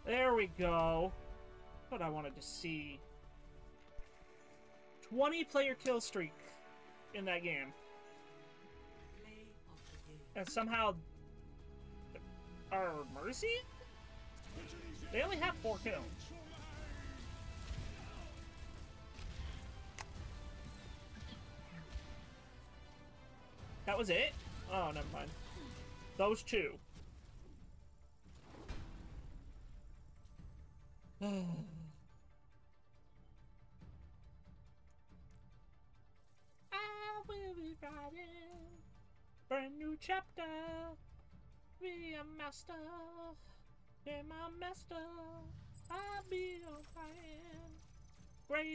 There we go. What I wanted to see. 20 player kill streak in that game. And somehow our Mercy? They only have four kills. That was it? Oh, never mind. Those two.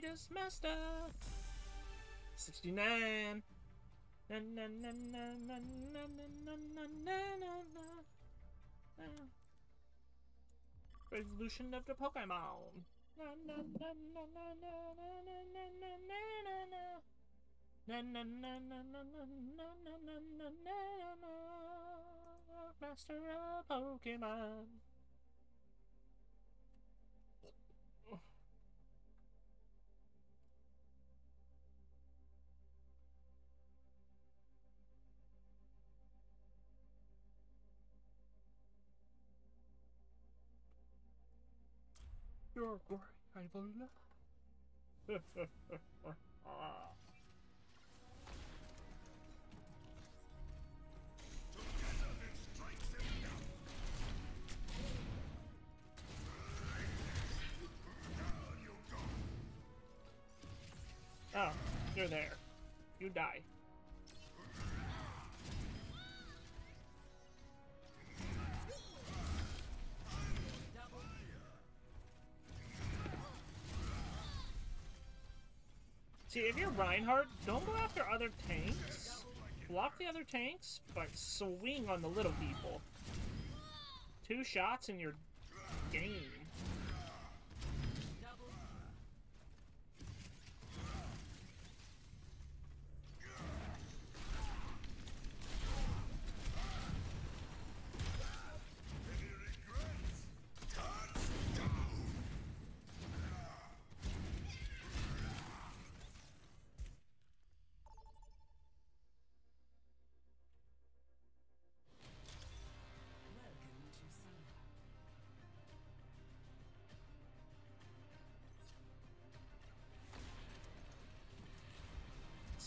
Greatest master. 69. Na, na, na, na, na, na, na, na, na, na, na, na. Resolution of the Pokemon. Master of Pokemon. Oh, you're there. You die. See, if you're Reinhardt, don't go after other tanks. Block the other tanks, but swing on the little people. Two shots and you're game.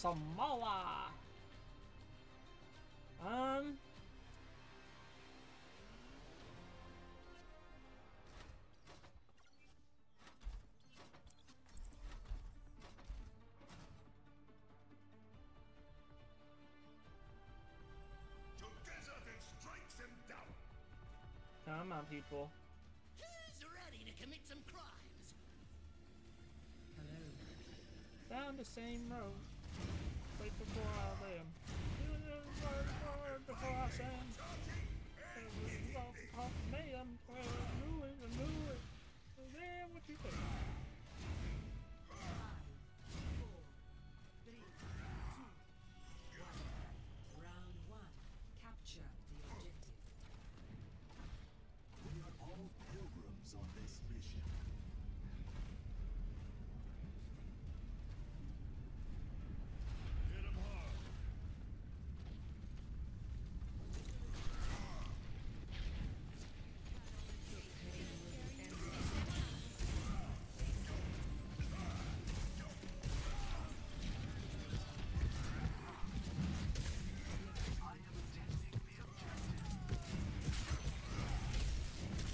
Samoa. Um. Together then strikes them down. Come on, people. Who's ready to commit some crimes? Hello. Down the same road. Before I land. Before I sand. Man, I knew it, I knew it. Man, what you think?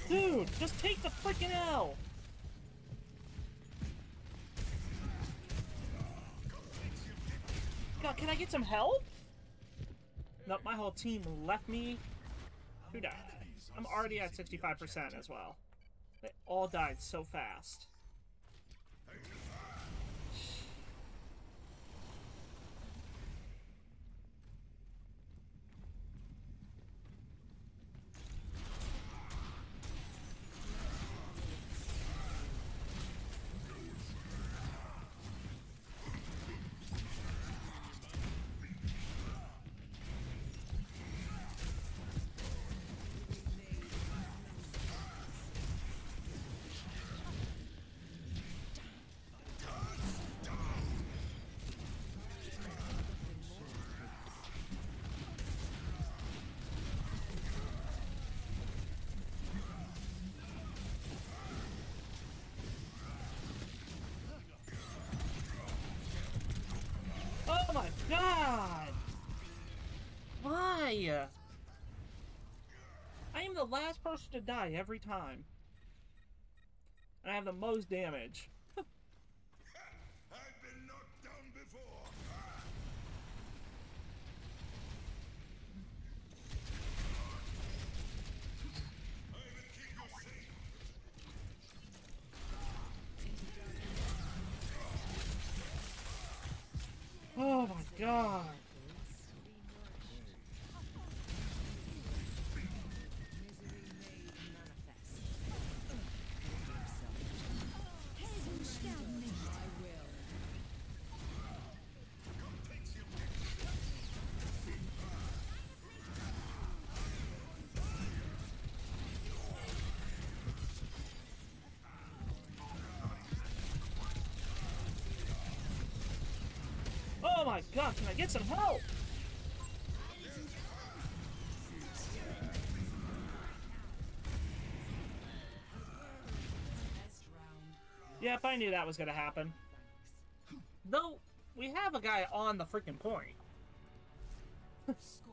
Dude, just take the freaking L. God, can I get some help? Nope, my whole team left me Who died? I'm already at 65% as well. They all died so fast. Oh my god! Why? I am the to die every time. And I have the most damage. God, can I get some help? Yep, I knew that was gonna happen. Though, we have a guy on the freaking point.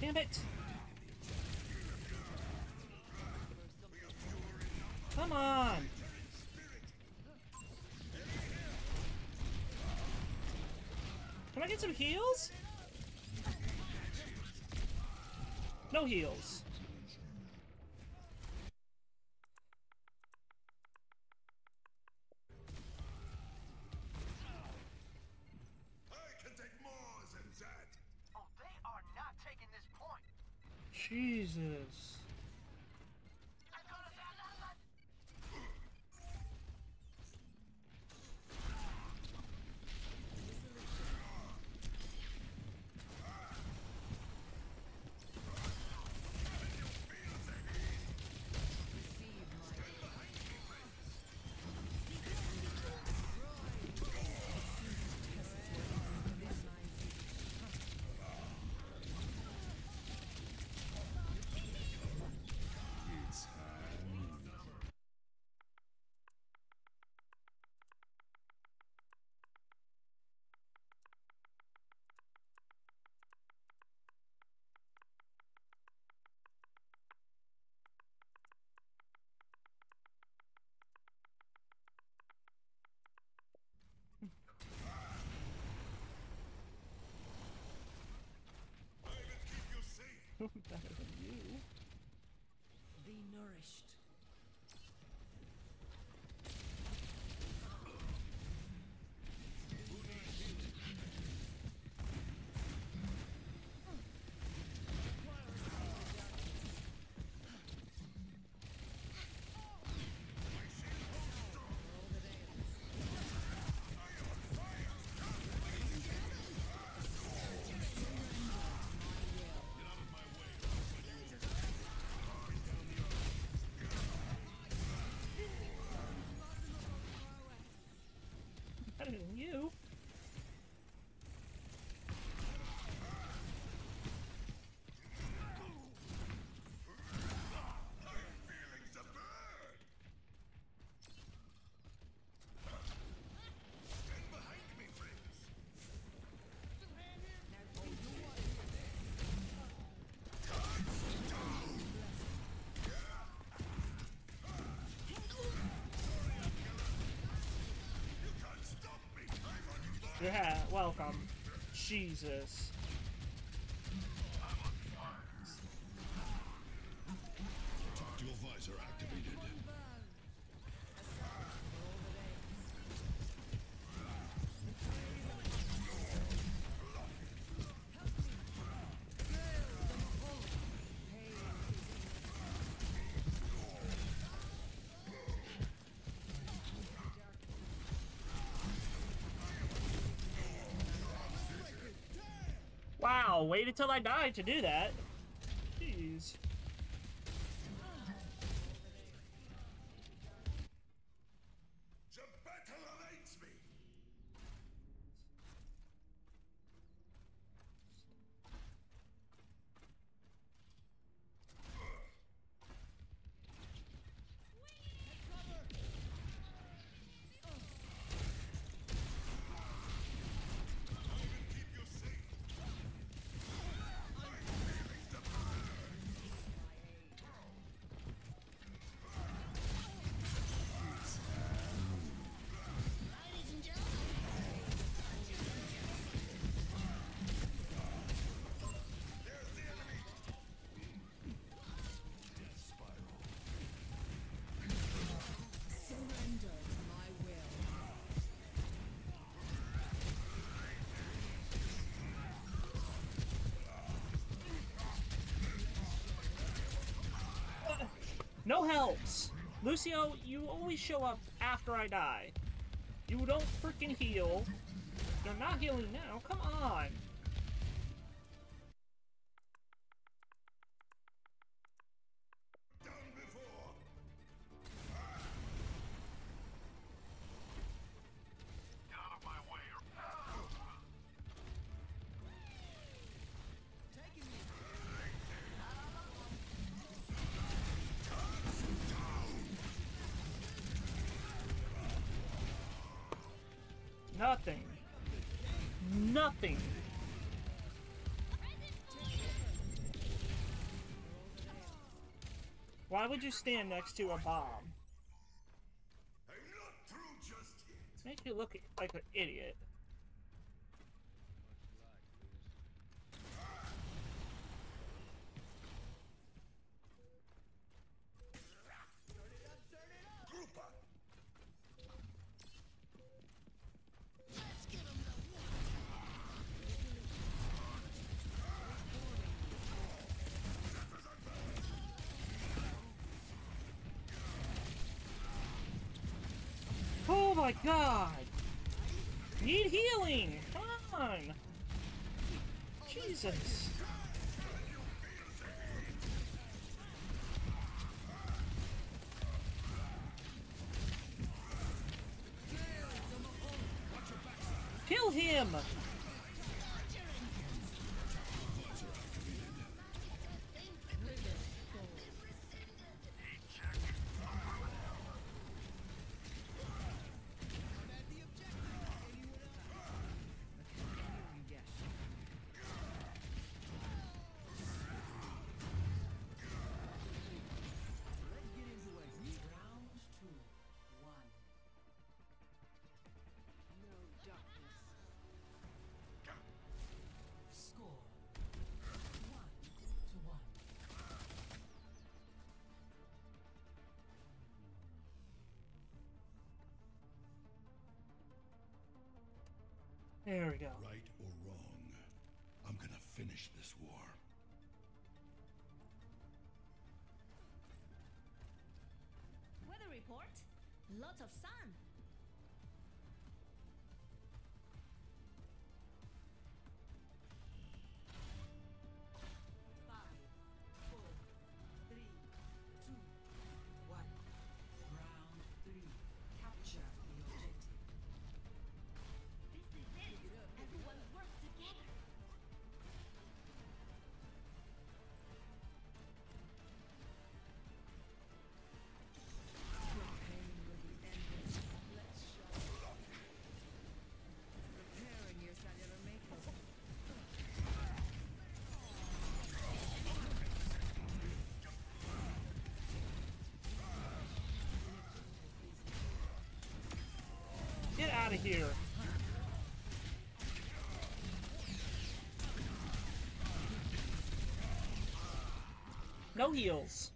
Damn it! Come on! Can I get some heals? No heals. I can take more than that. Oh, they are not taking this point. Jesus. I'm gonna say nothing. I will keep you safe. Better than you. Than you. Feeling the burn. Stand behind me, friends. You can't stop me. I'm on fire. Yeah, welcome. Jesus. Wow, waited till I died to do that. Helps! Lucio, you always show up after I die. You don't freaking heal. You're not healing now, come on! Why would you stand next to a bomb? I'm not through just yet. Make you look like an idiot. God! Need healing! Come on! Jesus! There we go. Right or wrong, I'm gonna finish this war. Weather report. Lots of sun. Out of here! No heals.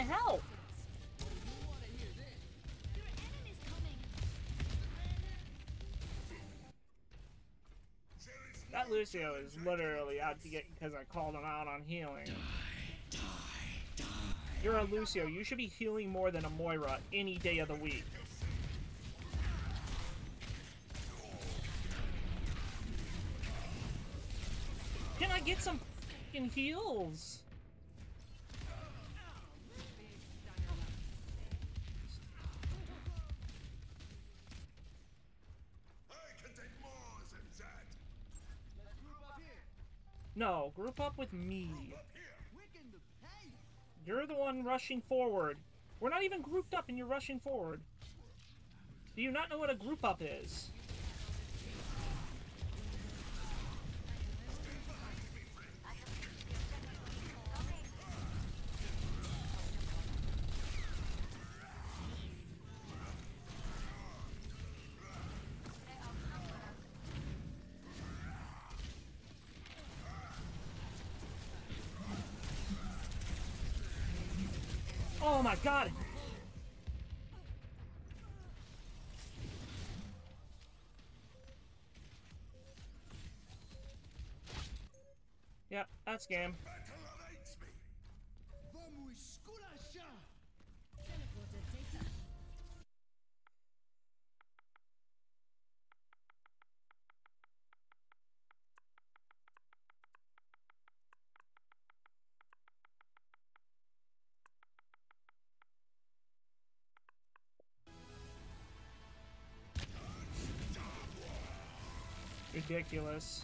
My help? Your enemy's coming. That Lucio is literally out to get because I called him out on healing. You're a Lucio. You should be healing more than a Moira any day of the week. Can I get some fucking heals? Group up with me. You're the one rushing forward. We're not even grouped up and you're rushing forward. Do you not know what a group up is? Oh my god! Yep, that's game. Ridiculous.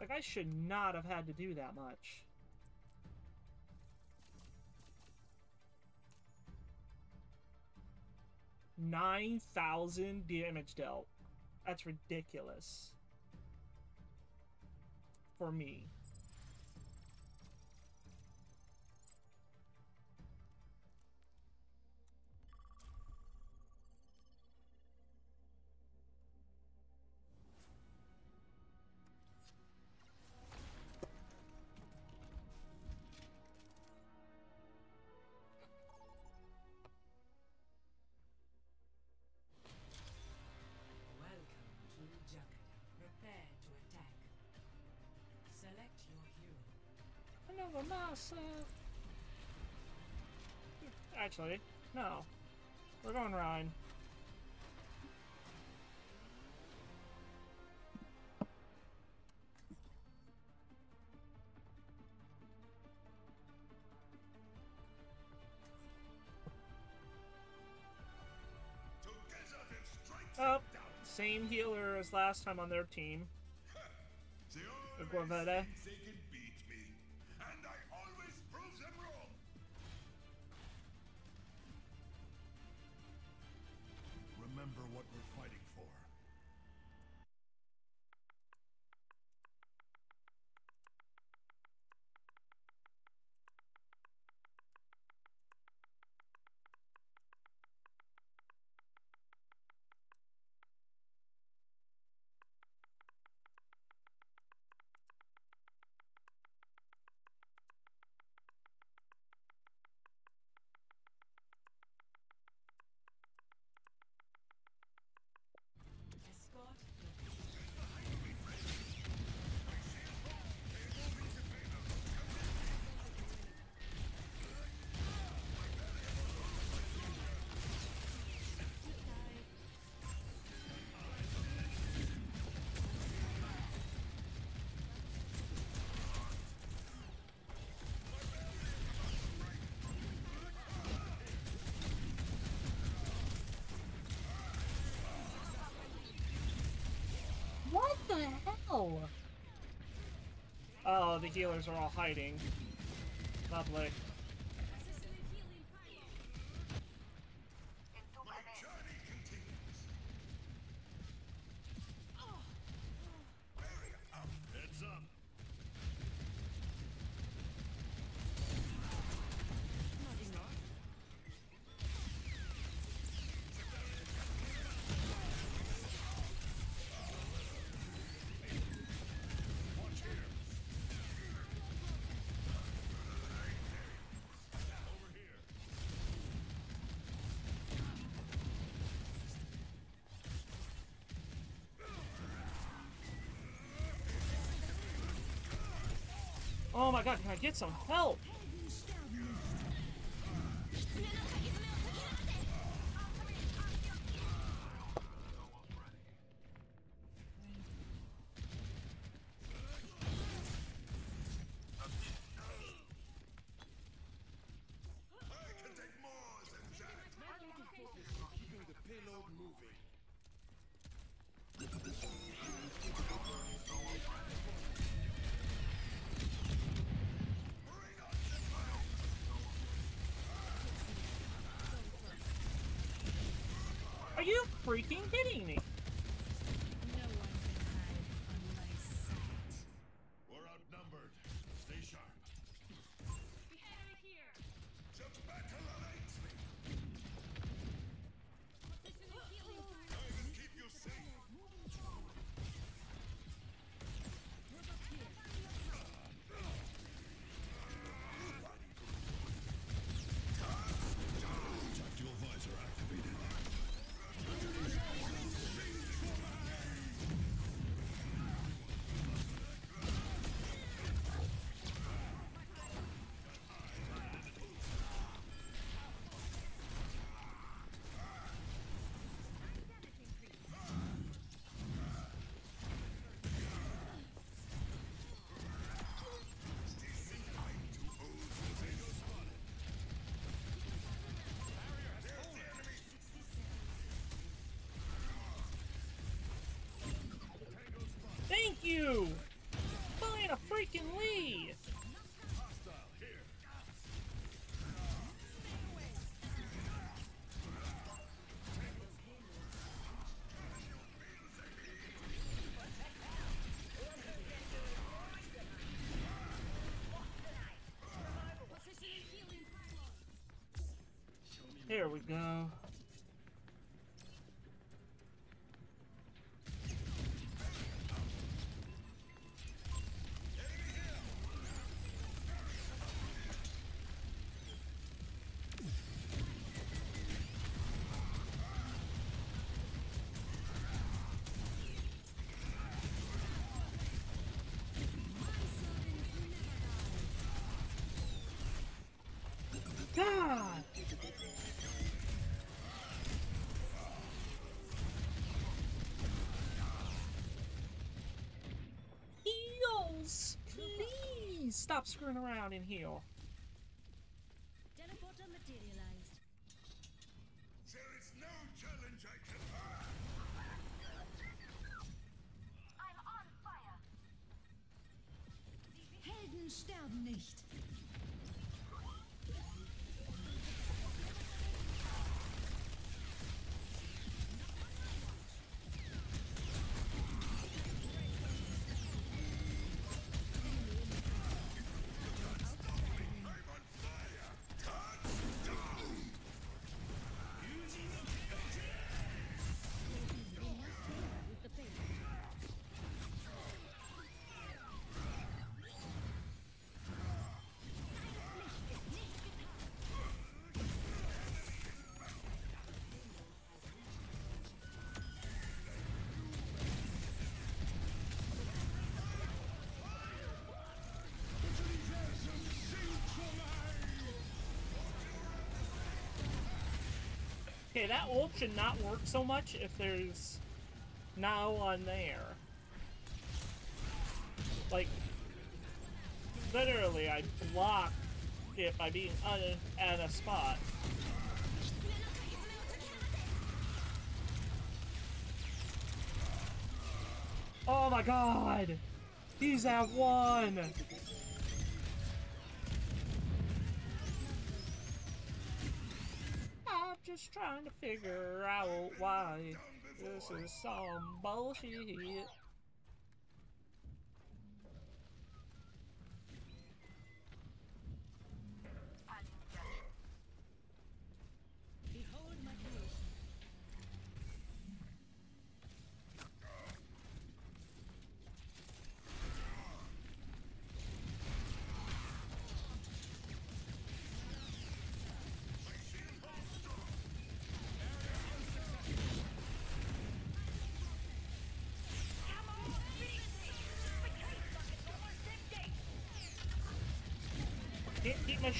Like, I should not have had to do that much. Nine thousand damage dealt. That's ridiculous. For me. Uh, Actually, no. We're going Rein. Oh, same healer as last time on their team. Aguaveda. Remember what we're fighting Oh, the healers are all hiding. Lovely. Can I get some help? Freaking kidding me? Here we go. God! Please stop screwing around and heal. Teleporter materialized. There is no challenge I can. I'm on fire. Helden sterben nicht. Okay, that ult should not work so much if there's now on there. Like, literally, I block it by being at a spot. Oh my god! He's at one! Just trying to figure out why this is some bullshit.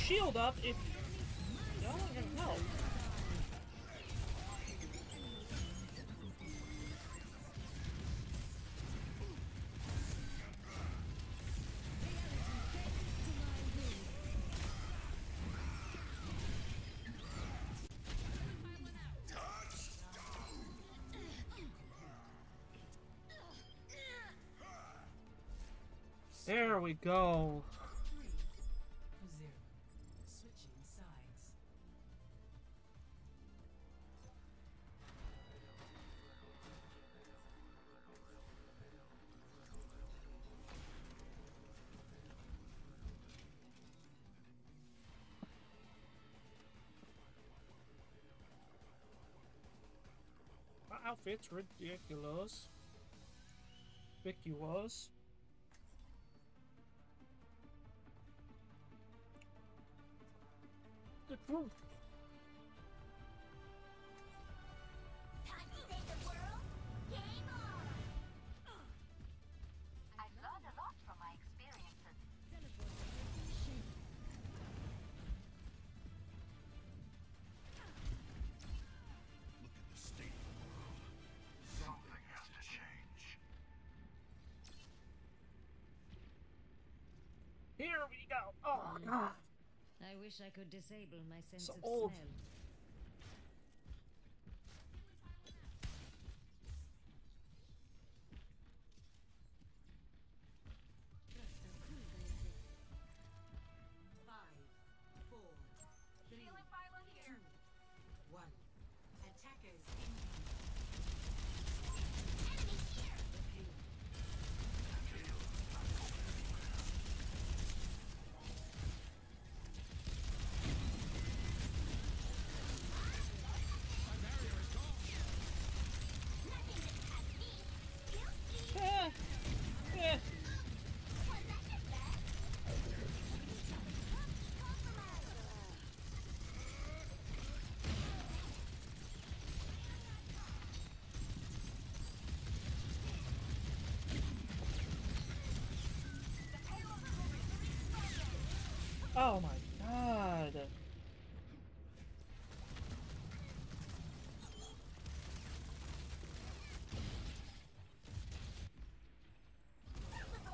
Shield up if y'all aren't gonna help. There we go. Outfit's ridiculous. Was. The truth. Go. Oh, oh god. I wish I could disable my sense So of old. smell. Oh my god.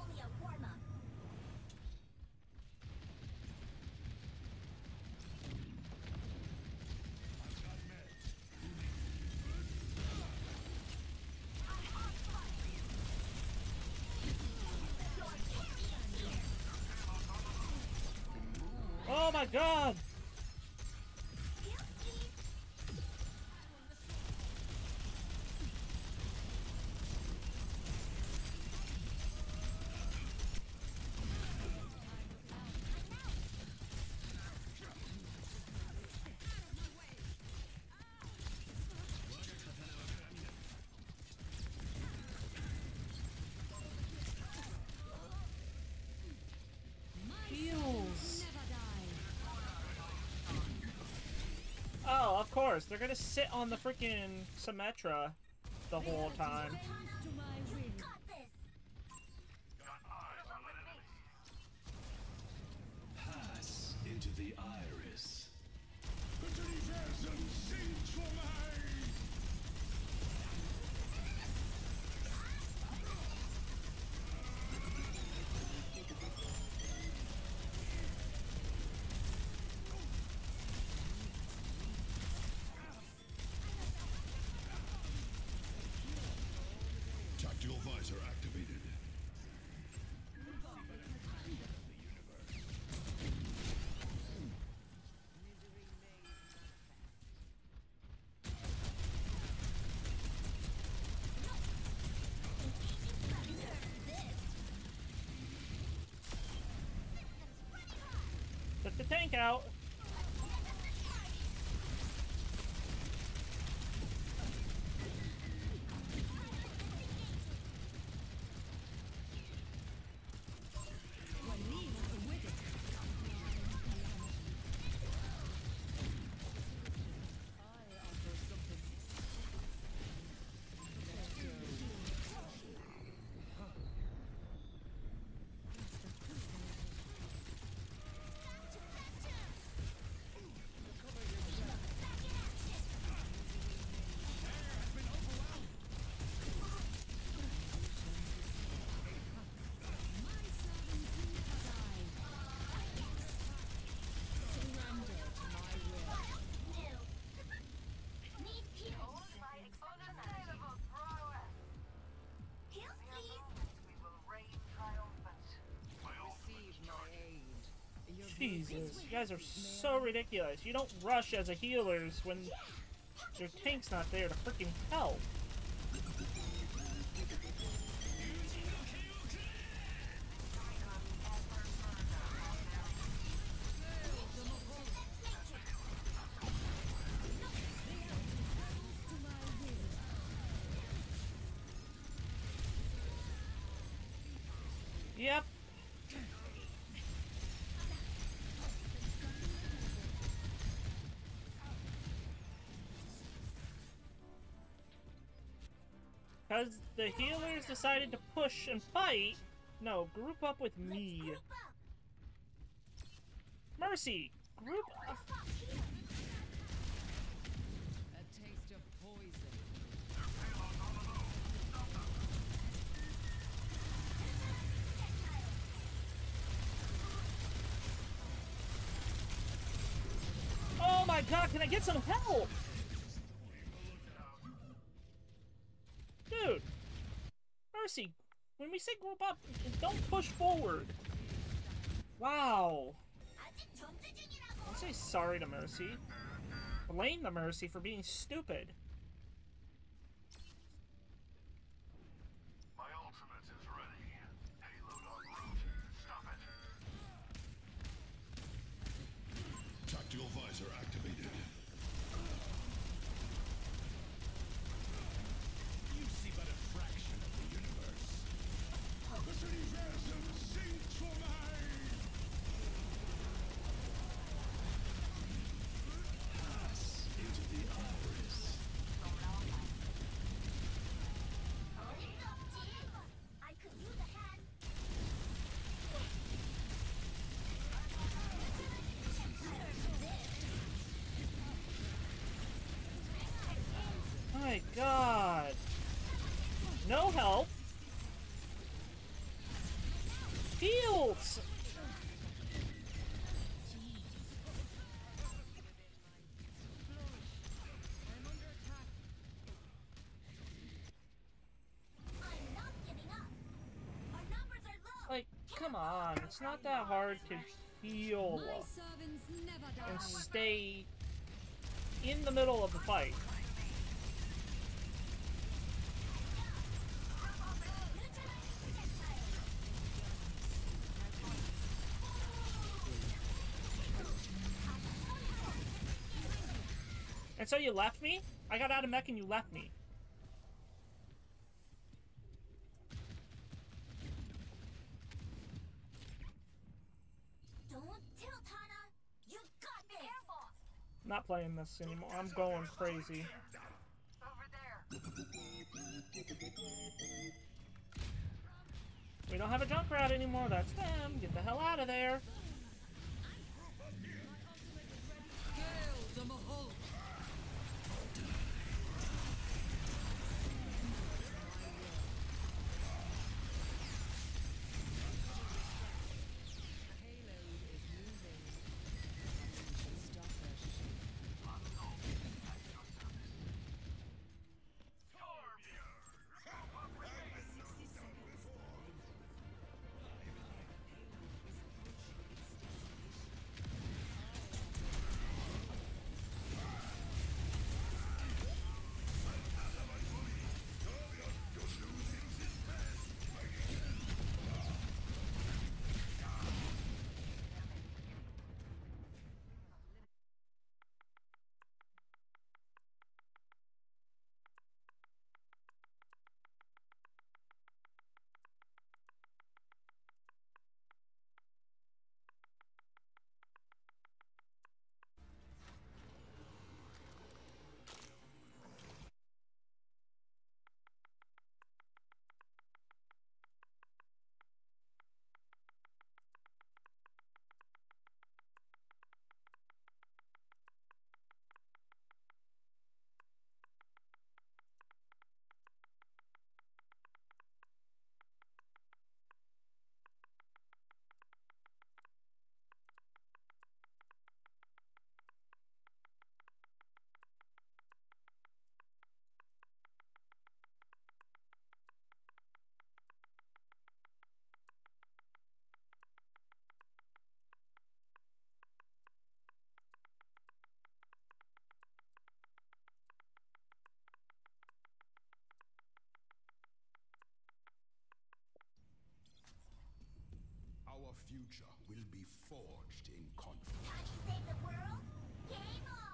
only a warm-up. Oh my god! Of course. They're gonna sit on the freaking Symmetra the whole time. Jesus, you guys are so ridiculous. You don't rush as a healers when your tank's not there to freaking help. Yep. Because the healers decided to push and fight. No, group up with me. Up. Mercy, group up. A taste of poison. Oh my god, can I get some help? every single button. Don't push forward. Wow. Don't say sorry to Mercy. Blame the Mercy for being stupid. Come on, it's not that hard to heal My servants never die. and stay in the middle of the fight. And so you left me? I got out of mech and you left me. Don't tilt, Hana. You got this. Careful. I'm not playing this anymore. I'm going crazy. We don't have a Junkrat anymore. That's them. Get the hell out of there. Our future will be forged in conflict. Save the world? Game on!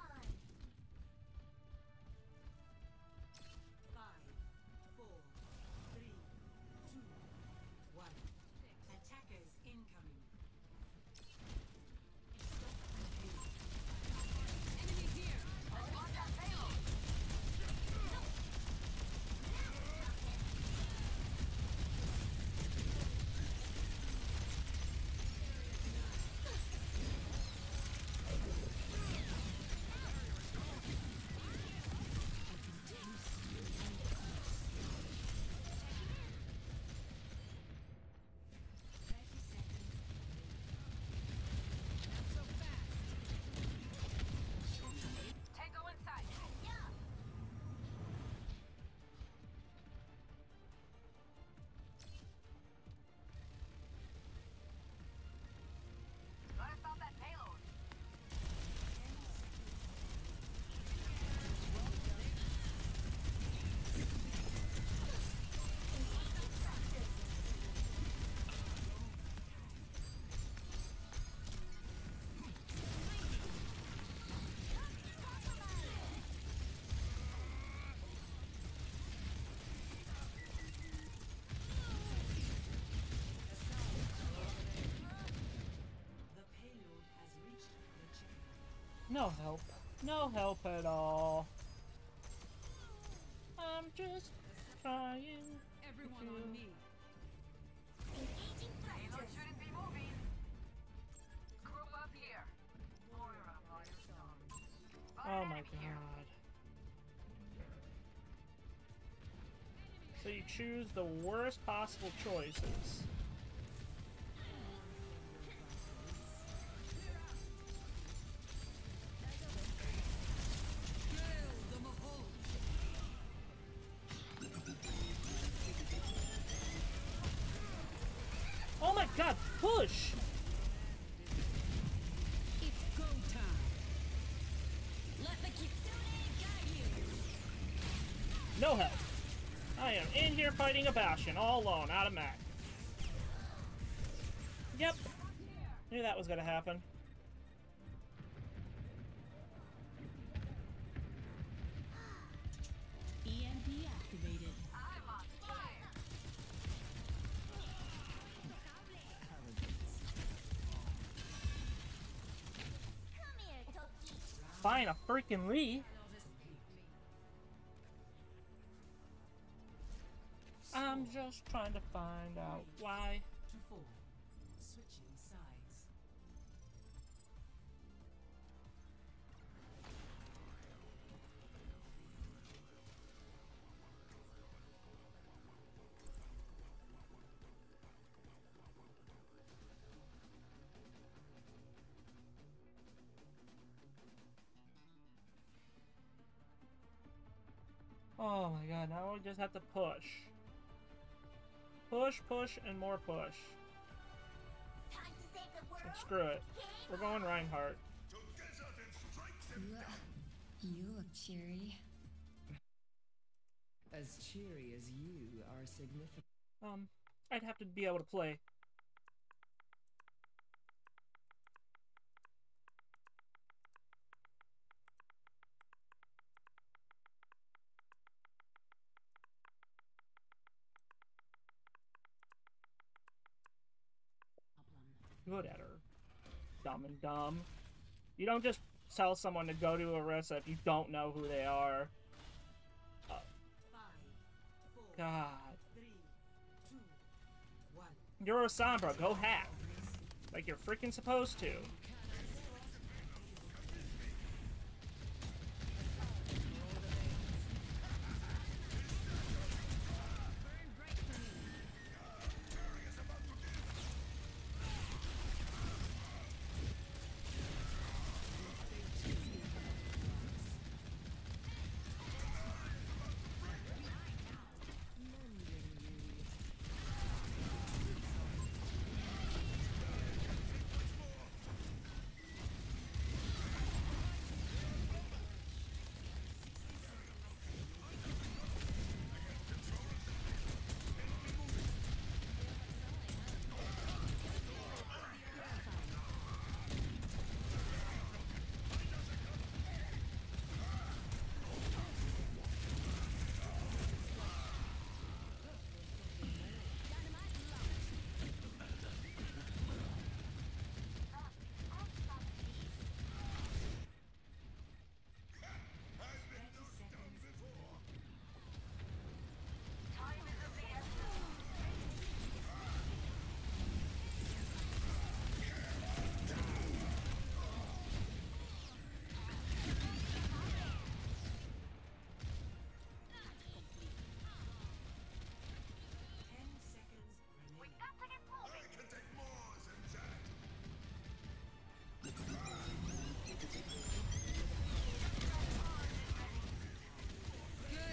No help. No help at all. I'm just trying. Everyone on me. Engaging thrusters. shouldn't be moving. Group up here. Moira, Oh my god. So you choose the worst possible choices. Fighting a Bastion all alone, out of mech. Yep. Knew that was gonna happen. EMP activated. I'm on fire. Come. Fine, a freaking Lee. Now we just have to push. Push, push, and more push. Time to save the world. And screw it. We're going Reinhardt. Together then strike them You look cheery. As cheery as you are significant. Um, I'd have to be able to play. Good at her. Dumb and dumb. You don't just tell someone to go to Orisa if you don't know who they are. Uh, God. You're a Sombra, go hack. Like you're freaking supposed to.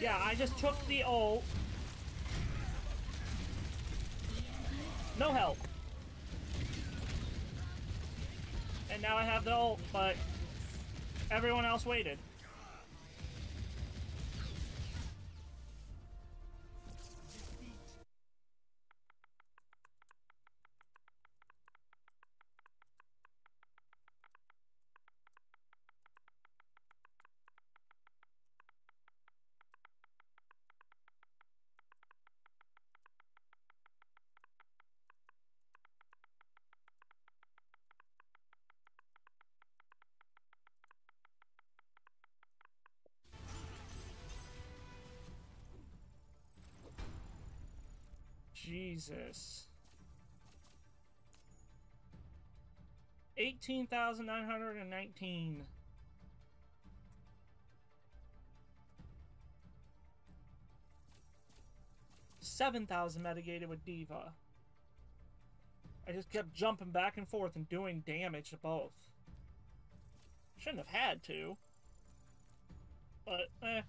Yeah, I just took the ult. No help. And now I have the ult, but everyone else waited. Jesus. 18,919. Seven thousand mitigated with D.Va. I just kept jumping back and forth and doing damage to both. Shouldn't have had to. But, eh.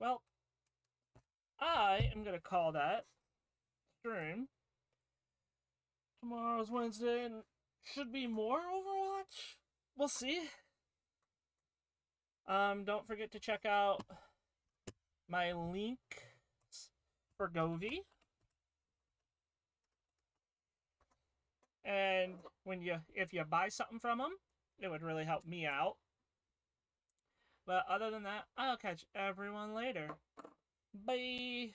Well, I am gonna call that stream. Tomorrow's Wednesday and should be more Overwatch. We'll see. Um, don't forget to check out my link for Govee. And when you if you buy something from them, it would really help me out. But other than that, I'll catch everyone later. Bye.